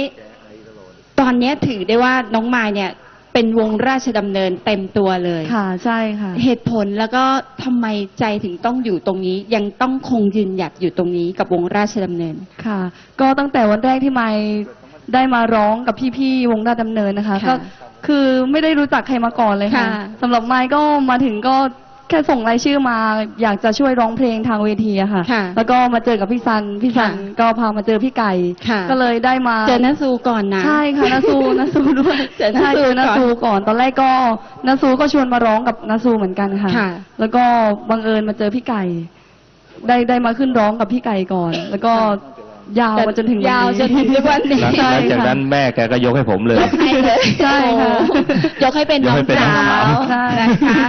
ตอนเนี้ยถือได้ว่าน้องไมค์เนี่ย เป็นวงราชดำเนินเต็มตัวเลย ค่ะใช่ค่ะ เหตุผลแล้วก็ทำไมใจถึงต้องอยู่ตรงนี้ ยังต้องคงยืนหยัดอยู่ตรงนี้กับวงราชดำเนิน ค่ะ ก็ตั้งแต่วันแรกที่ไมค์ได้มาร้องกับพี่ๆวงราชดำเนินนะคะ ค่ะก็คือไม่ได้รู้จักใครมาก่อนเลยค่ะค่ะ สำหรับไมค์ก็มาถึงก็ แค่ส่งรายชื่อมาอยากจะช่วยร้องเพลงทางเวทีอะค่ะ ค่ะแล้วก็มาเจอกับพี่ซัน พี่ซันค่ะก็พามาเจอพี่ไก่ ค่ะ ก็เลยได้มา เจอนัสูก่อนนะ ใช่ค่ะนาซูนาซูด้วยเจอนาซูใช่เจอนาก่อนซูก่อนตอนแรกก็นาซูก็ชวนมาร้องกับนาซูเหมือนกันค่ะ ค่ะแล้วก็บังเอิญมาเจอพี่ไก่ ได้ได้มาขึ้นร้องกับพี่ไก่ก่อน แล้วก็ยาวมาจนถึงวันนี้ยาวจนถึงทุกวันนี้ หลังใช่หลังจากค่ะ นั้นแม่แกก็ยกให้ผมเลยยกให้เลยใช่ค่ะโอ้ยกให้เป็นยน้กองให้เป็นน้สาองสาววใช่นะคะ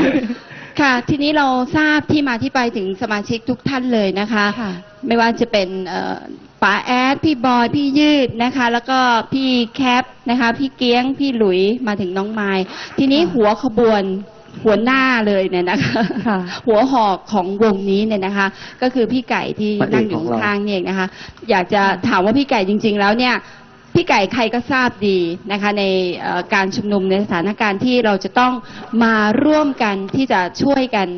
ค่ะ ทีนี้เราทราบที่มาที่ไปถึงสมาชิกทุกท่านเลยนะคะ ค่ะ ไม่ว่าจะเป็นเอ่อป๋าแอด พี่บอย พี่ยืดนะคะ แล้วก็พี่แคปนะคะ พี่เกี้ยง พี่หลุย มาถึงน้องไม้ทีนี้หัวขบวนหัวหน้าเลยเนี่ยนะคะ ค่ะ หัวหอกของวงนี้เนี่ยนะคะ ก็คือพี่ไก่ที่พระเอกนั่งอยู่ของเราข้างๆเนี่ยเองนะคะ อยากจะถามว่าพี่ไก่จริง ๆ แล้วเนี่ย พี่ไก่ใครก็ทราบดีนะคะในเอ่อการชุมนุมในสถานการณ์ที่เราจะต้องมาร่วมกันที่จะช่วยกัน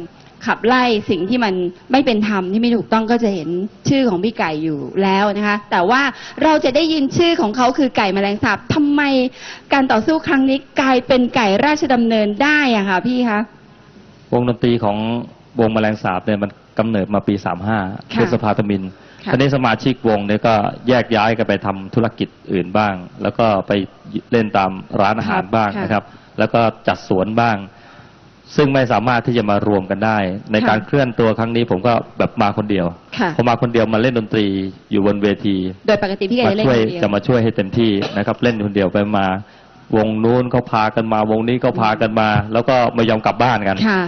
ขับไล่สิ่งที่มันไม่เป็นธรรมที่ไม่ถูกต้องก็จะเห็นชื่อของพี่ไก่อยู่แล้วนะคะ แต่ว่าเราจะได้ยินชื่อของเขาคือไก่แมลงสาบทำไมการต่อสู้ครั้งนี้กลายเป็นไก่ราชดำเนินได้อะคะพี่คะวงดนตรีของวงแมลงสาบเนี่ยมันกำเนิดมาปี35ค่ะพฤษภาธมินค่ะ ตอนนี้สมาชิกวงเนี่ยก็แยกย้ายกันไปทำธุรกิจอื่นบ้าง แล้วก็ไปเล่นตามร้านอาหารบ้างค่ะนะครับ แล้วก็จัดสวนบ้าง ซึ่งไม่สามารถที่จะมารวมกันได้ ในค่ะการเคลื่อนตัวครั้งนี้ผมก็แบบมาคนเดียวค่ะพอมาคนเดียวมาเล่นดนตรีอยู่บนเวที โดยปกติพี่ไก่มาจะเล่นช่วยคนเดียวจะมาช่วยให้เต็มที่นะครับ เล่นคนเดียวไปมาวงนู้นเขาพากันมาวงนี้ก็พากันมา แล้วก็ไม่ยอมกลับบ้านกันค่ะ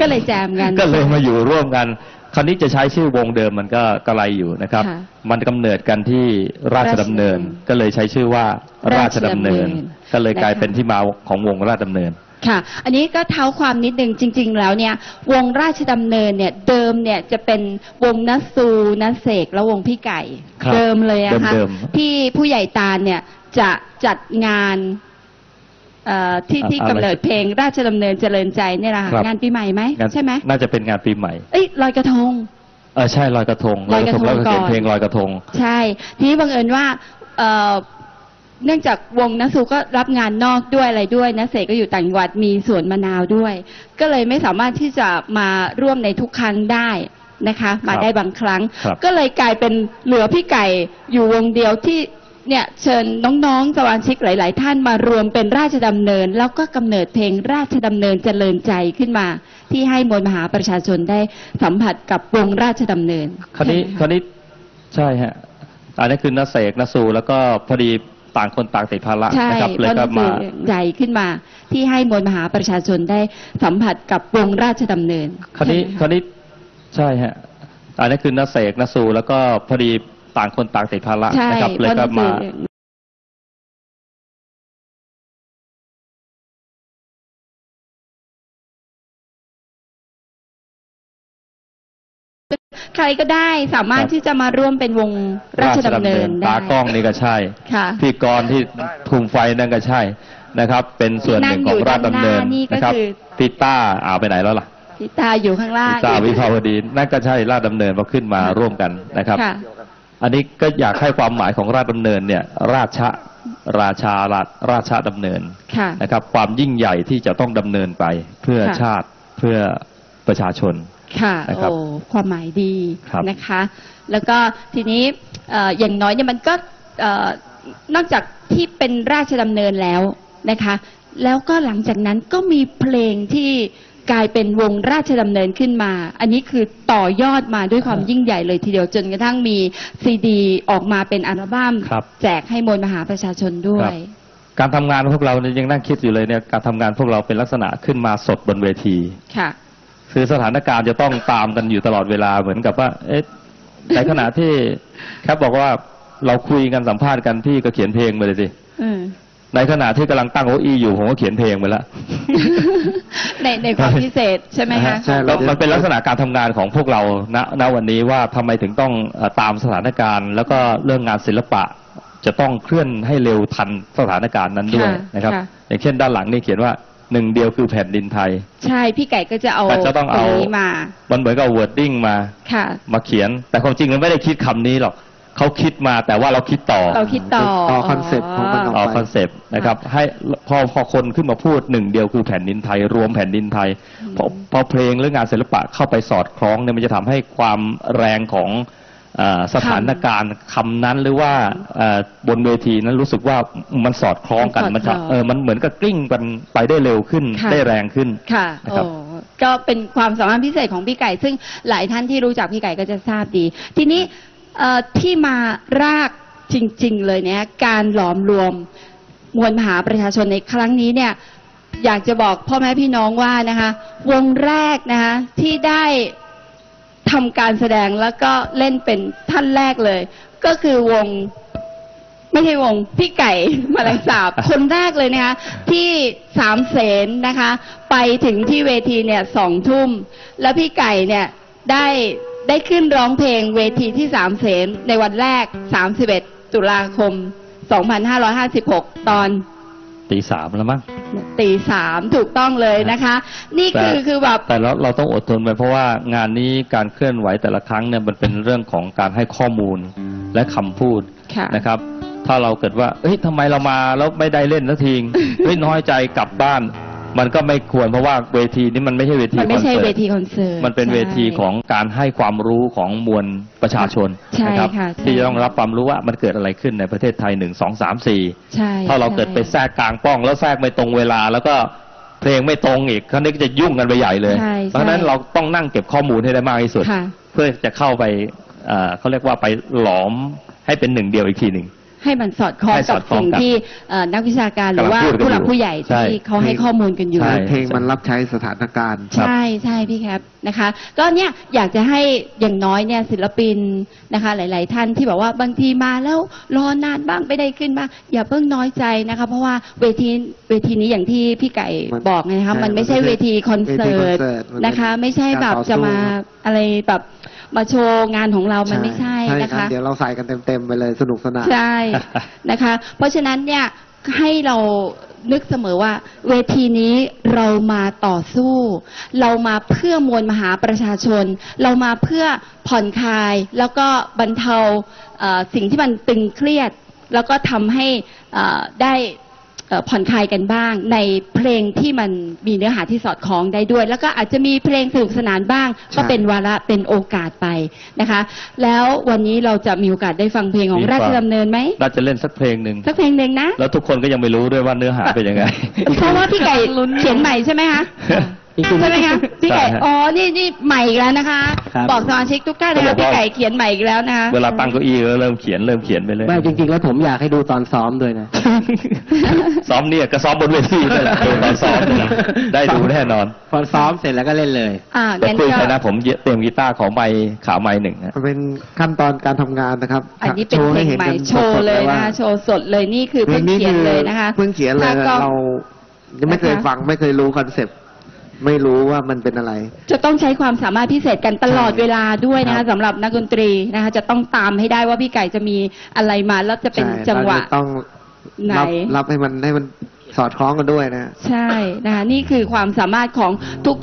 ก็เลยแจมกัน ก็เลยมาอยู่ร่วมกัน คราวนี้จะใช้ชื่อวงเดิมมันก็กระไรอยู่นะครับ ค่ะมันกำเนิดกันที่ราชดำเนิน ราชดำเนินก็เลยใช้ชื่อว่าราชดำเนิน ราชดำเนิน ก็เลยกลายนะคะเป็นที่มาของวงราชดำเนิน ค่ะ อันนี้ก็เท้าความนิดนึงจริง ๆ แล้วเนี่ยวงราชดำเนินเนี่ยเดิมเนี่ยจะเป็นวงนัสซูนัสเสกและวงพี่ไก่ ครับเดิมเลยอะค่ะเดิมที่ผู้ใหญ่ตาลเนี่ยจะจัดงาน เอ่อที่อะที่อะไรกำเนิดเพลงราชดำเนินเจริญใจเนี่ยแหละค่ะครับ งานปีใหม่ไหมงานใช่ไหมน่าจะเป็นงานปีใหม่ เอ้ยลอยกระทง เออใช่ลอยกระทงลอยกระทงแล้วก็เขียนก่อน เพลงลอยกระทง ใช่ ทีนี้บังเอิญว่าเอ่อเนื่องจากวงนัสูก็รับงานนอกด้วยอะไรด้วยนะเสกก็อยู่ต่างจังหวัดมีสวนมะนาวด้วย ก็เลยไม่สามารถที่จะมาร่วมในทุกครั้งได้นะคะ มาครับได้บางครั้ง ครับก็เลยกลายเป็นเหลือพี่ไก่อยู่วงเดียวที่ เนี่ยเชิญน้องๆสมาชิกหลาย ๆ ท่านมารวมเป็นราชดำเนิน แล้วก็กำเนิดเพลงราชดำเนินเจริญใจขึ้นมา ที่ให้มวลมหาประชาชนได้สัมผัสกับวงราชดำเนิน คราวนี้ใช่ไหมะคราวนี้ใช่ฮะอันนี้คือนาเสกนาสูแล้วก็พอดีต่างคนต่างติดภาระใช่นะครับเพเลยราะหก็นังสืมาอใหญ่ขึ้นมา ที่ให้มวลมหาประชาชนได้สัมผัสกับวงราชดำเนิน คราวนี้ใช่ไหมะคราวนี้ใช่ฮะอันนี้คือนาเสกนาสูแล้วก็พอดี ต่างคนต่างติดภาระใช่นะครับเพเลยราะหก็นังสืมาอใครก็ได้สามารถครับที่จะมาร่วมเป็นวงราชดำเนินได้ตากล้องนี่ก็ใช่ค่ะพี่กรณ์ที่คุมไฟนั่นก็ใช่นะครับ เป็นส่วนหนึ่งของราชดำเนินนั่งอยู่ด้านหน้านี่ก็นะครับคือพี่ต้าเอาไปไหนแล้วล่ะพิตาอยู่ข้างล่างพี่ต้าวิภาวดีนั่นก็ใช่ราชดำเนินพอขึ้นมาร่วมกันนะครับค่ะ อันนี้ก็อยากให้ความหมายของราชดำเนินเนี่ยราชะราชาราชราชาดำเนินค่ะนะครับ ความยิ่งใหญ่ที่จะต้องดำเนินไปเพื่อค่ะชาติเพื่อประชาชนค่ะนะครับโอ้ความหมายดีครับนะคะ แล้วก็ทีนี้เอ่ออย่างน้อยเนี่ยมันก็เอ่อนอกจากที่เป็นราชดำเนินแล้วนะคะ แล้วก็หลังจากนั้นก็มีเพลงที่ กลายเป็นวงราชดำเนินขึ้นมา อันนี้คือต่อยอดมาด้วยความยิ่งใหญ่เลยทีเดียวจนกระทั่งมีซีดีออกมาเป็นอัลบั้มครับ แจกให้มวลมหาประชาชนด้วครัย บ การทำงานพวกเราเนี่ยยังนั่งคิดอยู่เลยเนี่ยการทำงานพวกเราเป็นลักษณะขึ้นมาสดบนเวที ค่ะ คือสถานการณ์จะต้องตามกันอยู่ตลอดเวลาเหมือนกับว่า เอ๊ะในขณะที่ แคปบอกว่าเราคุยกันสัมภาษณ์กันพี่ก็เขียนเพลงไปเลยสิ อืม ในขณะที่กำลังตั้งเก้าอี้อยู่ผมก็เขียนเพลงไปแล้วในในความพิเศษใช่ไหมคะใช่แล้วมันเป็นลักษณะการทำงานของพวกเราณณวันนี้ว่าทำไมถึงต้องเอ่อตามสถานการณ์ แล้วก็เรื่องงานศิลปะจะต้องเคลื่อนให้เร็วทันสถานการณ์นั้นด้วยค่ะนะครับค่ะอย่างเช่นด้านหลังนี่เขียนว่าหนึ่งเดียวคือแผ่นดินไทย ใช่พี่ไก่ก็จะเอาแต่จะต้องเอาตรงนี้มา มันเหมือนกับ wording มา ค่ะ มาเขียน แต่ความจริงมันไม่ได้คิดคำนี้หรอก เขาคิดมาแต่ว่าเราคิดต่อเราคิดต่อต่อ concept ของมันออกต่อไป concept นะครับ ให้พอพอคนขึ้นมาพูดหนึ่งเดียวคือแผ่นดินไทย รวมแผ่นดินไทยพอพอเพลงหรืองานศิลปะเข้าไปสอดคล้องเนี่ยมันจะทำให้ความแรงของเอ่อสถานการณ์คำนั้นหรือว่าเอ่อบนเวทีนั้นรู้สึกว่ามันสอดคล้องกันมันมันสอจะดคล้องเออมันเหมือนกับกลิ้งกันไปได้เร็วขึ้นค่ะ ได้แรงขึ้นค่ะนะครับโอ้ก็เป็นความสามารถพิเศษของพี่ไก่ ซึ่งหลายท่านที่รู้จักพี่ไก่ก็จะทราบดี ทีนี้เอ่อ ที่มารากจริง ๆ เลยเนี่ยการหลอมรวมมวลมหาประชาชนในครั้งนี้เนี่ยอยากจะบอกพ่อแม่พี่น้องว่านะคะวงแรกนะคะที่ได้ทำการแสดงแล้วก็เล่นเป็นท่านแรกเลย ก็คือวงไม่ใช่วงพี่ไก่แมาลังสาบคนแรกเลยนะคะที่สามเสนนะคะ ไปถึงที่เวทีเนี่ยสองทุ่ม แล้วพี่ไก่เนี่ยได้ ได้ขึ้นร้องเพลงเวทีที่สามเสนในวันแรก 31 ตุลาคม 2556 ตอนตีสามแล้วมั้งตีสามถูกต้องเลยนะคะ นี่คือแต่คือแบบแต่เราเราต้องอดทนไปเพราะว่างานนี้การเคลื่อนไหวแต่ละครั้งเนี่ยมันเป็นเรื่องของการให้ข้อมูลและคำพูดค่ะนะครับ ถ้าเราเกิดว่าเอ้ยทำไมเรามาแล้วไม่ได้เล่นสักทีเฮ้ยน้อยใจกลับบ้าน มันก็ไม่ควรเพราะว่าเวทีนี้มันไม่ใช่เวทีมันไม่ใช่คอนเวสิร์ตทีคอนเสิร์ตมันเป็นเวทีใช่ของการให้ความรู้ของมวลประชาชนใช่นะครับค่ะใช่ที่จะต้องรับความรู้ว่ามันเกิดอะไรขึ้นในประเทศไทยหนึ่งสองสามสี่ใช่ถ้าเราเกิดไปใช่แทรกกลางป้อง แล้วแทรกไม่ตรงเวลาแล้วก็เพลงไม่ตรงอีกครั้นี้ก็จะยุ่งกันไปใหญ่เลยใช่เพราะฉะนั้นใช่เราต้องนั่งเก็บข้อมูลให้ได้มากที่สุดค่ะเพื่อจะเข้าไปเอ่อเขาเรียกว่าไปหลอมให้เป็นหนึ่งเดียวอีกทีหนึ่ง ให้มันสอดคล้องให้สกัอบดคล้องสิ่งกันที่เอ่อนักวิชาการหรือว่ากำลังพูดกันผู้หลักอยู่ผู้ใหญ่ใช่ ที่เขาให้ข้อมูลกันอยู่ ใช่ เพลงมันรับใช้สถานการณ์ใช่ใช่พี่ครับนะคะ ก็เนี่ยอยากจะให้อย่างน้อยเนี่ยศิลปินนะคะ หลาย ๆ ท่านที่บอกว่าบางทีมาแล้วรอนานบ้างไม่ได้ขึ้นบ้างอย่าเพิ่งน้อยใจนะคะ เพราะว่าเวทีเวทีนี้อย่างที่พี่ไก่มันบอกไงนะคะใช่มันไม่ใช่มันไม่เวใช่ทีคอนเสิร์ตเวทีคอนเสิร์ตมันเป็นนะคะ ไม่ใช่แบบการต่อสู้จะมาอะไรแบบ มาโชว์งานของเรามันไม่ใช่ใช่นะครัคะ บเดี๋ยวเราใส่กันเต็มๆไปเลยสนุกสนาน ใช่ นะคะ เพราะฉะนั้นเนี่ยให้เรานึกเสมอว่า เวทีนี้เรามาต่อสู้ เรามาเพื่อมวลมหาประชาชน เรามาเพื่อผ่อนคลาย แล้วก็บรรเทาเอ่อสิ่งที่มันตึงเครียด แล้วก็ทำให้เอ่อได้เอ่อ ผ่อนคลายกันบ้าง ในเพลงที่มันมีเนื้อหาที่สอดคล้องได้ด้วย แล้วก็อาจจะมีเพลงสนุกสนานบ้าง ก็เป็นวาระเป็นโอกาสไปนะคะ แล้ววันนี้เราจะมีโอกาสได้ฟังเพลงของมีราชฟังดำเนินไหมน่าจะเล่นสักเพลงหนึ่งสักเพลงหนึ่งนะแล้วทุกคนก็ยังไม่รู้ด้วยว่าเนื้อหาเป็นยังไงเพราะว่าพี่ไก่เขียนใหม่ใช่ไหมคะ จริงๆ ใช่ไหมคะพี่ไก่ใช่ฮะอ๋อนี่นี่ใหม่อีกแล้วนะคะ ครับบอกสมาชิกทุกท่านนะเขาบคะอกว่า พี่ไก่เขียนใหม่อีกแล้วนะคะ เวลาตั้งเก้าอี้ก็เริ่มเขียนเริ่มเขียนไปเลย ไม่จริง ๆ แล้วผมอยากให้ดูตอนซ้อมด้วยนะ ซ้อมเนี่ยก็ซ้อมบนเวทีนี่แหละดูตอนซ้อมนี่แหละได้ดูแน่นอน พอซ้อมเสร็จแล้วก็เล่นเลย อ่าแต่งั้นคุยก็ไปนะผมเตรียมกีตาร์ของไม้ขาไม้หนึ่งฮะ มันเป็นขั้นตอนการทำงานนะครับอันนี้เป็นเพลงใหม่กันโชว์สดๆเลยว่านะคะ โชว์สดเลยนี่คือเพลเพิ่งงนี้เขียนคือเลยนะคะเพิ่งเขียนเลยถ้ากล้อง เรายังไม่เคยนะคะ ฟังไม่เคยรู้คอนเซปต์ ไม่รู้ว่ามันเป็นอะไร จะต้องใช้ความสามารถพิเศษกันตลอดใช่เวลาด้วยนะครัคะบ สำหรับนักดนตรีนะคะ จะต้องตามให้ได้ว่าพี่ไก่จะมีอะไรมาแล้วจะเป็นใช่จังหวะ เราจต้องไหน รับรับให้มันให้มันสอดคล้องกันด้วยนะ ใช่นะคะนี่คือความสามารถของ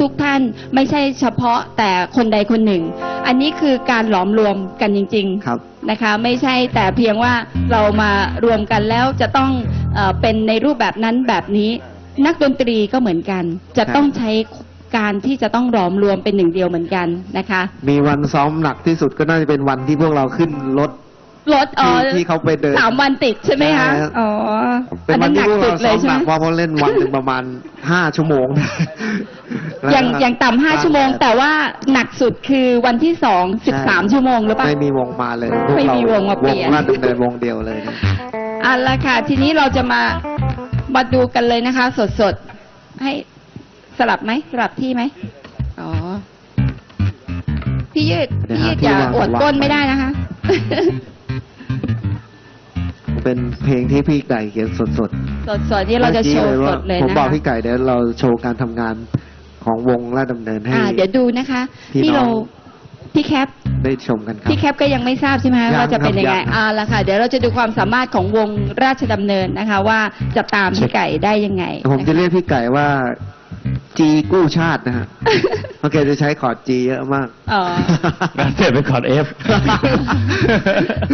ทุกๆทท่าน ไม่ใช่เฉพาะแต่คนใดคนหนึ่ง อันนี้คือการหลอมรวมกันจริงครับๆนะคะ ไม่ใช่แต่เพียงว่าเรามารวมกันแล้วจะต้องเออเป็นในรูปแบบนั้นแบบนี้ นักดนตรีก็เหมือนกัน จะต้องใช้การที่จะต้องหลอมรวมเป็นหนึ่งเดียวเหมือนกันนะคะ มีวันซ้อมหนักที่สุดก็น่าจะเป็นวันที่พวกเราขึ้นรถรถอ๋อที่ที่เขาไปเดินสามวันติดใช่ไหมคะใช่ครับอ๋อเป็นอันวันั้นนหที่นักพวกสุเราดเลซ้อยมใช่หไหนัมกเพราะเขาเล่นวันหนึ่งประมาณห้าชั่วโมงอย่างอย่างต่ำห้าชั่วโมง แต่ว่าหนักสุดคือวันที่สองสิบสามชั่วโมงหรือเปล่าไม่มีวงมาเลยพวกไม่เรามีวงมาเปลี่ยนวงลาดดำเนินวงเดียวเลยนะเอันละค่ะ ทีนี้เราจะมา มาดูกันเลยนะคะ สดสดๆให้สลับไหมสลับที่ไหมอ๋อพี่ยืดเดี๋ยวพี่หายืดที่อย่าวางอวดวางก้นไม่ได้นะคะ เป็นเพลงที่พี่ไก่เขียนสดๆสดสดๆที่เราจะโชว์สดเลยผมนะบอกคะพี่ไก่เดี๋ยวเราโชว์การทำงานของวงลาดดำเนินให้ อ่า เดี๋ยวดูนะคะพี่นี่น้เราอง พี่แคป ได้ชมกันครับ พี่แคปก็ยังไม่ทราบใช่ไหมคะยังว่าจะเป็นยังไงครับยังอ่าละค่ะ เดี๋ยวเราจะดูความสามารถของวงราชดำเนินนะคะ ว่าจะตามพี่ไก่ได้ยังไงผมจะนคเรียกพี่ไก่ว่า จีกู้ชาตินะฮะเพราะแกจะใช้คอร์ดจีเยอะมาก อ๋องั้นเปลี่ยนเป็นคอร์ดเอฟ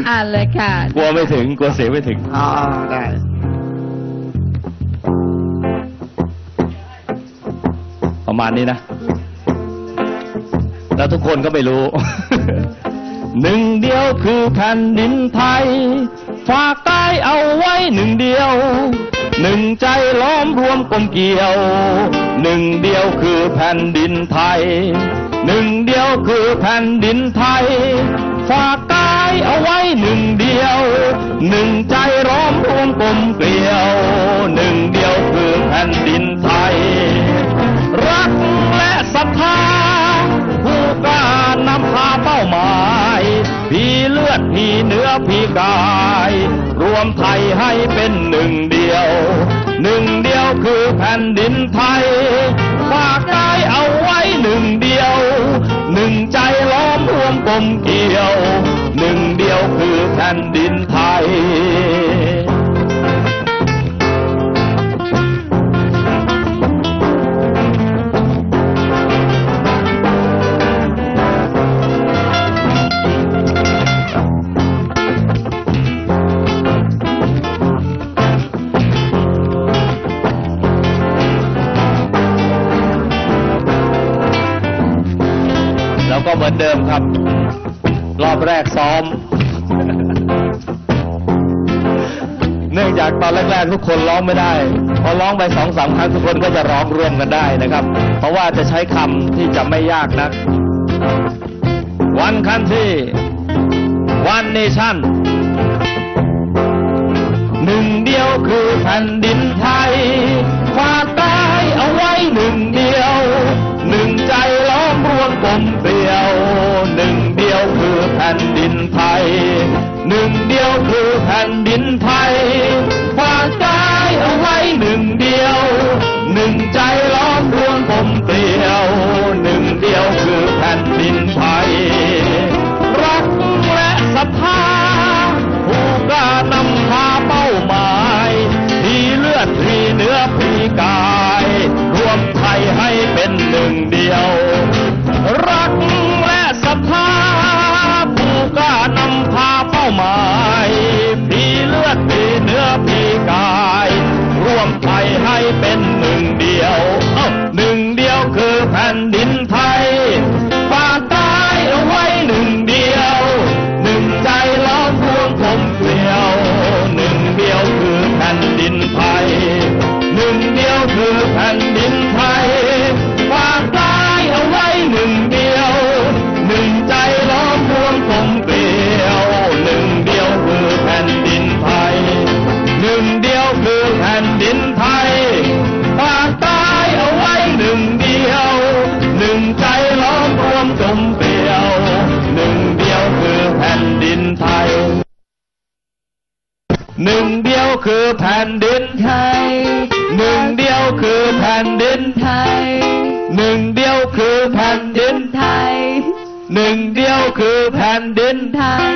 อ่านเลยค่ะ กลัวไม่ถึง กลัวเสียงไม่ถึง อ๋อได้ประมาณนี้นะ แล้วทุกคนก็ไม่รู้ หนึ่งเดียวคือแผ่นดินไทย ฝากกายเอาไว้หนึ่งเดียว หนึ่งใจล้อมรวมกลมเกี่ยว หนึ่งเดียวคือแผ่นดินไทย หนึ่งเดียวคือแผ่นดินไทย ฝากกายเอาไว้หนึ่งเดียว หนึ่งใจล้อมรวมกลมเกลียว หนึ่งเดียวคือแผ่นดินไทย รักและศรัทธา พี่กาย รวมไทยให้เป็นหนึ่งเดียว หนึ่งเดียวคือแผ่นดินไทย ฝากกายเอาไว้หนึ่งเดียว หนึ่งใจล้อมรวมกลมเกี่ยว หนึ่งเดียวคือแผ่นดิน เหมือนเดิมครับ รอบแรกซ้อม เนื่องจากตอนแรกๆทุกคนร้องไม่ได้พอร้องไปสองสามครั้งทุกคนก็จะร้องร่วมกันได้นะครับ เพราะว่าจะใช้คำที่จะไม่ยากนัก วันคันที่วันเนชั่นหนึ่งเดียวคือแผ่นดินไทยฝากกายเอาไว้หนึ่งเดียว หนึ่งใจล้อมรวมกลมเยวคือแผ่นดินไทย หนึ่งเดียวคือแผ่นดินไทยฝากกายเอาไว้หนึ่งเดียว หนึ่งใจล้อมรวมกลมเกลียว หนึ่งเดียวคือแผ่นดินไทย รักและศรัทธาผู้กล้านำพาเป้าหมายที่เลือดที่เนื้อพี่กาย รวมไทยให้เป็นหนึ่งเดียว หนึ่งเดียวคือแผ่นดินไทย หนึ่งเดียวคือแผ่นดินไทย หนึ่งเดียวคือแผ่นดินไทย หนึ่งเดียวคือแผ่นดินไทย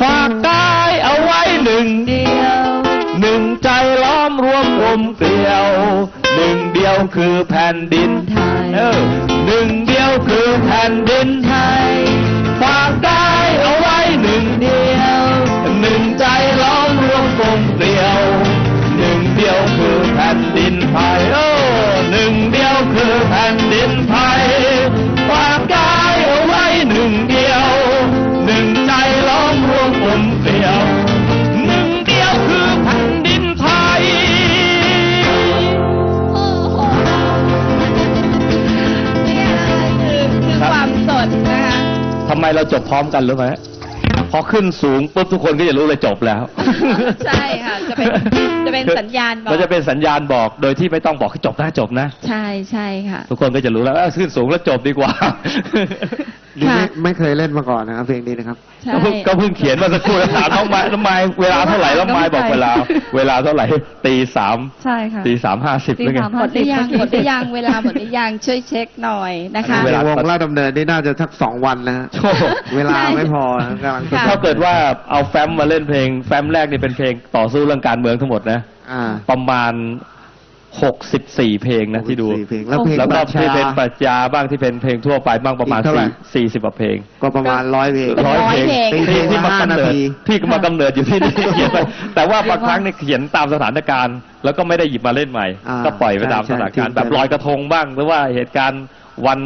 ฝากกายเอาไว้หนึ่งเดียว หนึ่งใจล้อมรวมกลมเกลียว หนึ่งเดียวคือแผ่นดินไทยเออหนึ่งเดียวคือแผ่นดินไทย มเราจบพร้อมกันรู้ไหมพอขึ้นสูงปุ๊บทุกคนก็จะรู้เลยจบแล้ว ใช่ค่ะจะเป็นจะเป็นสัญญาณบอกมันจะเป็นสัญญาณบอกโดยที่ไม่ต้องบอกให้จบนะจบนะ ใช่ใช่ค่ะ ทุกคนก็จะรู้แล้วเอ้าขึ้นสูงแล้วจบดีกว่า นี่ไม่ค่ะไม่เคยเล่นมาก่อนนะครับเพลงนี้นะครับ ใช่ ก็เพิ่งก็เพิ่งเขียนมาสักครู่แล้วถามน้องไม้น้องไม้เวลาเท่าไหร่น้องไม้บอกเวลา เวลาเท่าไหร่ตีสามใช่ค่ะตีสามห้าสิบตีหรือไง สามหมดหรือยังหมดหรือยังเวลาหมดหรือยังช่วยเช็คหน่อยนะคะ เวลา วงลาดดำเนินนี่น่าจะสักสองวันนะฮะโอ้โหเวลาใช่ไม่พอนะกำลังค่ะ ถ้าเกิดว่าเอาแฟ้มมาเล่นเพลง แฟ้มแรกนี่เป็นเพลงต่อสู้เรื่องการเมืองทั้งหมดนะ อ่า ประมาณ หกสิบสี่เพลงนะที่ดู 64เพลงแล้วเพลงแล้วก็ปรัชญา ที่เป็นปรัชญาบ้างที่เป็นเพลงทั่วไปบ้างประมาณอีกเท่าไหร่ สี่สี่สิบกว่าเพลง ก็ประมาณร้อยเพลง ร้อยเพลงเพลง ที่มากำเนิดห้านาที ที่มากำเนิดอยู่ที่นี่เขียนไปแต่ว่าบางครั้งเนี่ยเขียนตามสถานการณ์ แล้วก็ไม่ได้หยิบมาเล่นใหม่ อ่าก็ปล่อยไปตามใช่สถานการณ์ใช่ แบบลอยกระทงบ้าง หรือว่าเหตุการณ์วัน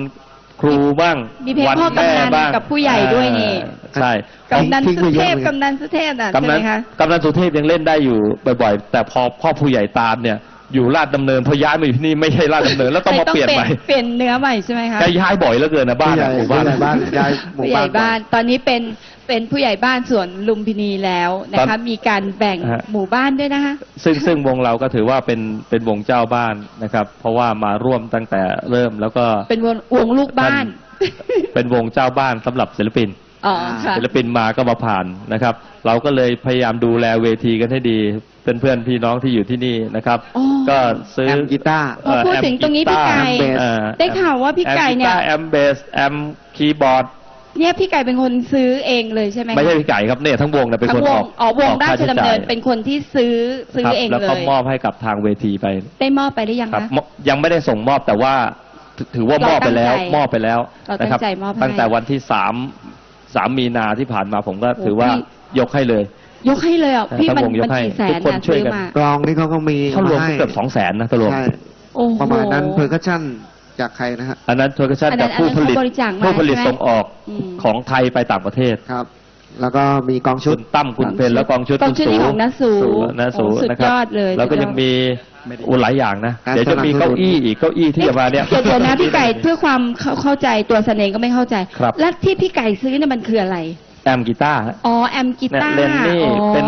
ครูบ้าง มีเพลงวัพ่อกำนันแม่บ้างกับผู้ใหญ่ด้วยนี่ อ่าใช่ กำนันทิ้งสุไปเยเทอะพเหมือนกัน กำนันสุเทพอะใช่กำไหนัมนคะ กำนันสุเทพยังเล่นได้อยู่บ่อยๆ แต่พอพ่อผู้ใหญ่ตามเนี่ย อยู่ลาดดำเนินพอย้ายมาอยู่ที่นี่ไม่ใช่ลาดดำเนินแล้วต้องมาเปลี่ยนใหม่เปลี่ยนเนื้อใหม่ใช่ไหมคะแกย้ายบ่อยเหลือเกินนะบ้านผู้ใหญ่อะหมู่บ้านผู้ใหญ่บ้านย้ายหมู่ผู้ใหญ่บ้านบ้าน ตอนนี้เป็นเป็นผู้ใหญ่บ้านสวนลุมพินีแล้วนะคะ มีการแบ่งฮะหมู่บ้านด้วยนะคะ ซึ่งซึ่งวงเราก็ถือว่าเป็นเป็นวงเจ้าบ้านนะครับ เพราะว่ามาร่วมตั้งแต่เริ่มแล้วก็เป็นวงวงลูกบ้าน เป็นวงเจ้าบ้านสำหรับศิลปินอ๋อค่ะศิลปินมาก็มาผ่านนะครับ เราก็เลยพยายามดูแลเวทีกันให้ดี เพื่อนเพื่อนๆพี่น้องที่อยู่ที่นี่นะครับ อ๋อ ก็ซื้อแอมกีตาร์เอ่อพอพูดถึงตรงนี้พี่ไก่ แอมกีตาร์เบสเอ่อได้ข่าวว่าพี่ไก่เนี่ย แอมเบสแอมคีย์บอร์ด เนี่ยพี่ไก่เป็นคนซื้อเองเลยใช่ไหมคะไม่ใช่พี่ไก่ครับเนี่ยทั้งวงเนี่ยเป็นทั้คนงวองอกอ๋อวงออกราค่ชดำเนินใช้จ่ายเป็นคนที่ซื้อซื้อครับเองแล้วเลก็ย มอบให้กับทางเวทีไปได้มอบไปหรือยังครับคะมยังไม่ได้ส่งมอบแต่ว่าถือถือว่ามอบไปแล้ว เราตั้งใจมอบไปแล้วเราตั้งนะครับ ใจมอบให้ตั้งแต่วันที่สามสามมีนาที่ผ่านมาผมก็โอ้ถือว่าพี่ ยกให้เลย ยกให้เลยอะพี่ทั้งมันวงยกมันให้กี่แสทุนกคนนะช่วยซื้อกัน มากลองนี่เขาก็มีเขารวมให้เกือบสองแสนนะตกลงใช่โอ้โห ประมาณนั้นเพอร์คัชชั่นจากใครนะฮะ อันนั้นทอร์กชันอันนั้กับนผู้ผลิตอันนั้นเขาบริจาคมาผู้ผลิตใช่ไหมส่งออกอืม ของไทยไปต่างประเทศ ครับ แล้วก็มีกองชุคุด ณตั้มคุณเพนแล้วกองชุดกองชุดคุณนี่ของน้าสูน้าสูโอ้สุดนะครับยอดเลยแล้วก็สุดยอดยังมีอุหลายอย่างนะ การเดี๋ยวจะมีสนับสนุน เก้าอี้อีกเก้าอี้ที่จะมาเนี่ย เดี๋ยวเดี๋ยวนะพี่ไก่เพื่อความเข้าเข้าใจตัวเสน่ห์ก็ไม่เข้าใจ ครับ และที่พี่ไก่ซื้อเนี่ยมันคืออะไร แอมกีตาร์ฮะอ๋อ แอมกีเนี่ยตาร์เลนนี่อ๋อ เป็น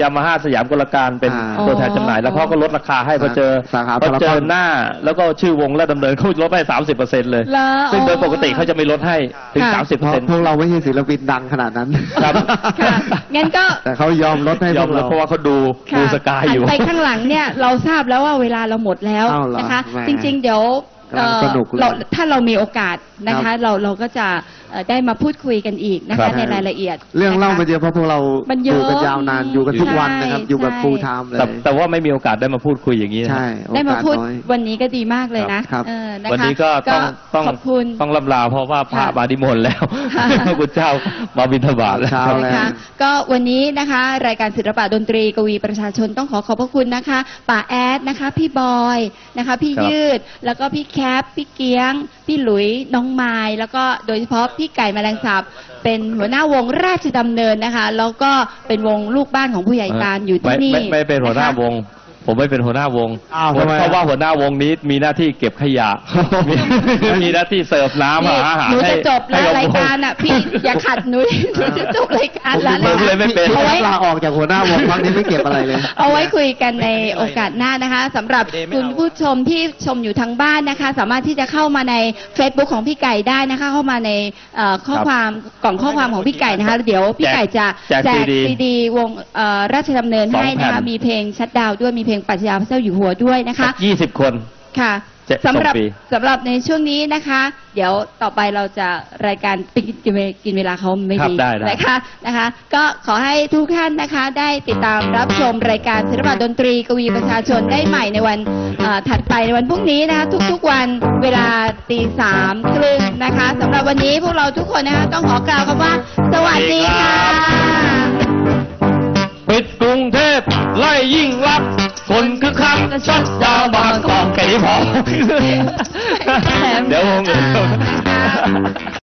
ยามาฮ่าสยามกลการเป็นอ่า ตัวแทนจำหน่าย แล้วเขาก็ลดราคาให้พอเจอสาขาพอเจพารากออนหน้า แล้วก็ชื่อวงและดำเนินเขาลดให้สามสิบเปอร์เซ็นต์เลย แล้ว ซึ่งโดยปกติเขาจะไม่ลดให้ถึงค่ะ สามสิบเพเปอร์ราะเซ็นต์ พวกเราไม่ใช่ศิลปินดังขนาดนั้นครับ ค่ะงั้นก็ แต่เขายอมลดให้ยพอวมกรับเรา เพราะว่าเขาดูค่ะดูสกายอยู่ หันไปข้างหลังเนี่ยเราทราบแล้วว่าเวลาเราหมดแล้วอ้าวเหรอนะคะ แหมจริงๆ เดี๋ยวกำลังสนุกเลยเราถ้าเรามีโอกาสนะครัคะ บเราเราก็จะ เอ่อได้มาพูดคุยกันอีกนะครัคะบ ในรายละเอียดเรื่องเล่านะคะมันเยอะเพราะพวกเรามันเยออะยู่กันยาวนานอยู่กันทุกวันนะครับ ใช่อยู่แบบใช่ full time เลยแต่แต่ว่าไม่มีโอกาสได้มาพูดคุยอย่างนี้นะ ใช่โอกสได้มาพูดน้อย วันนี้ก็ดีมากเลยนะครับ เออนะคะวันนี้ก็ต้องต้องขอบคุณ ต้องลำลาเพราะว่าพระค่ะมาดิมนต์แล้วค่ะ พระคุณเจ้ามาบิณฑบาตแล้ว เช้านะแล้วคะก็วันนี้นะคะ รายการศิลปะดนตรีกวีประชาชนต้องขอขอบพระคุณนะคะป่าแอดนะคะ พี่บอยนะคะ พี่ครับยืด แล้วก็พี่แคป พี่เกียง พี่หลุยน้องไม้แล้วก็โดยเฉพาะพี่ไก่แมลงสาบเป็นหัวหน้าวงราชดำเนินนะคะ แล้วก็เป็นวงลูกบ้านของผู้ใหญ่ตาลอยู่ที่นี่ไม่ไม่เป็นหัวหน้าะคะ วง ผมไม่เป็นหัวหน้าวงอ้าวทำไมเพราะว่าหัวหน้าวงนี้มีหน้าที่เก็บขยะ มีมีหน้าที่เสิร์ฟน้ำนี่หาอาหารหนูให้จะจบแล้วให้กับรายวงการอะพี่อย่าขัดหนูดิหนูจะจบรายการแล้วผมเลยไม่เป็น เอาไว้ ลาออกจากหัวหน้าวงครั้งนี้ไม่เก็บอะไรเลย เอาไว้คุยกันในโอกาสหน้านะคะสำหรับคุณผู้ชมที่ชมอยู่ทางบ้านนะคะ สามารถที่จะเข้ามาใน Facebook ของพี่ไก่ได้นะคะ เข้ามาในเอ่อข้อครับความกล่องข้อความของพี่ไก่นะคะ เดี๋ยวพี่ไก่จะแจกแจก CD ซีดีวงเอ่อราชดำเนินสองให้นะคะแผ่นมีเพลงชัดดาวน์ด้วยมีเพลงปรัชญาพระเจ้าอยู่หัวด้วยนะคะ ยี่สิบคน ค่ะจะสำหรับส่งฟรีสำหรับในช่วงนี้นะคะ เดี๋ยวต่อไปเราจะรายการปิดกินเวกินเวลาเขาไม่ครับดีได้ได้ นะคะนะคะ ก็ขอให้ทุกท่านนะคะ ได้ติดตามรับชมรายการศิลปะดนตรีกวีประชาชนได้ใหม่ในวันเอ่อถัดไปในวันพรุ่งนี้นะคะ ทุกๆวันเวลาตีสามครึ่งนะคะสำหรับวันนี้พวกเราทุกคนนะคะต้องขอกล่าวคำว่า สวัสดีค่ะ ปิดกรุงเทพ ไล่ยิ่งรักษณ์คนคือคักชัดดาวบางกอกแค่นี้พอ เดี๋ยวผม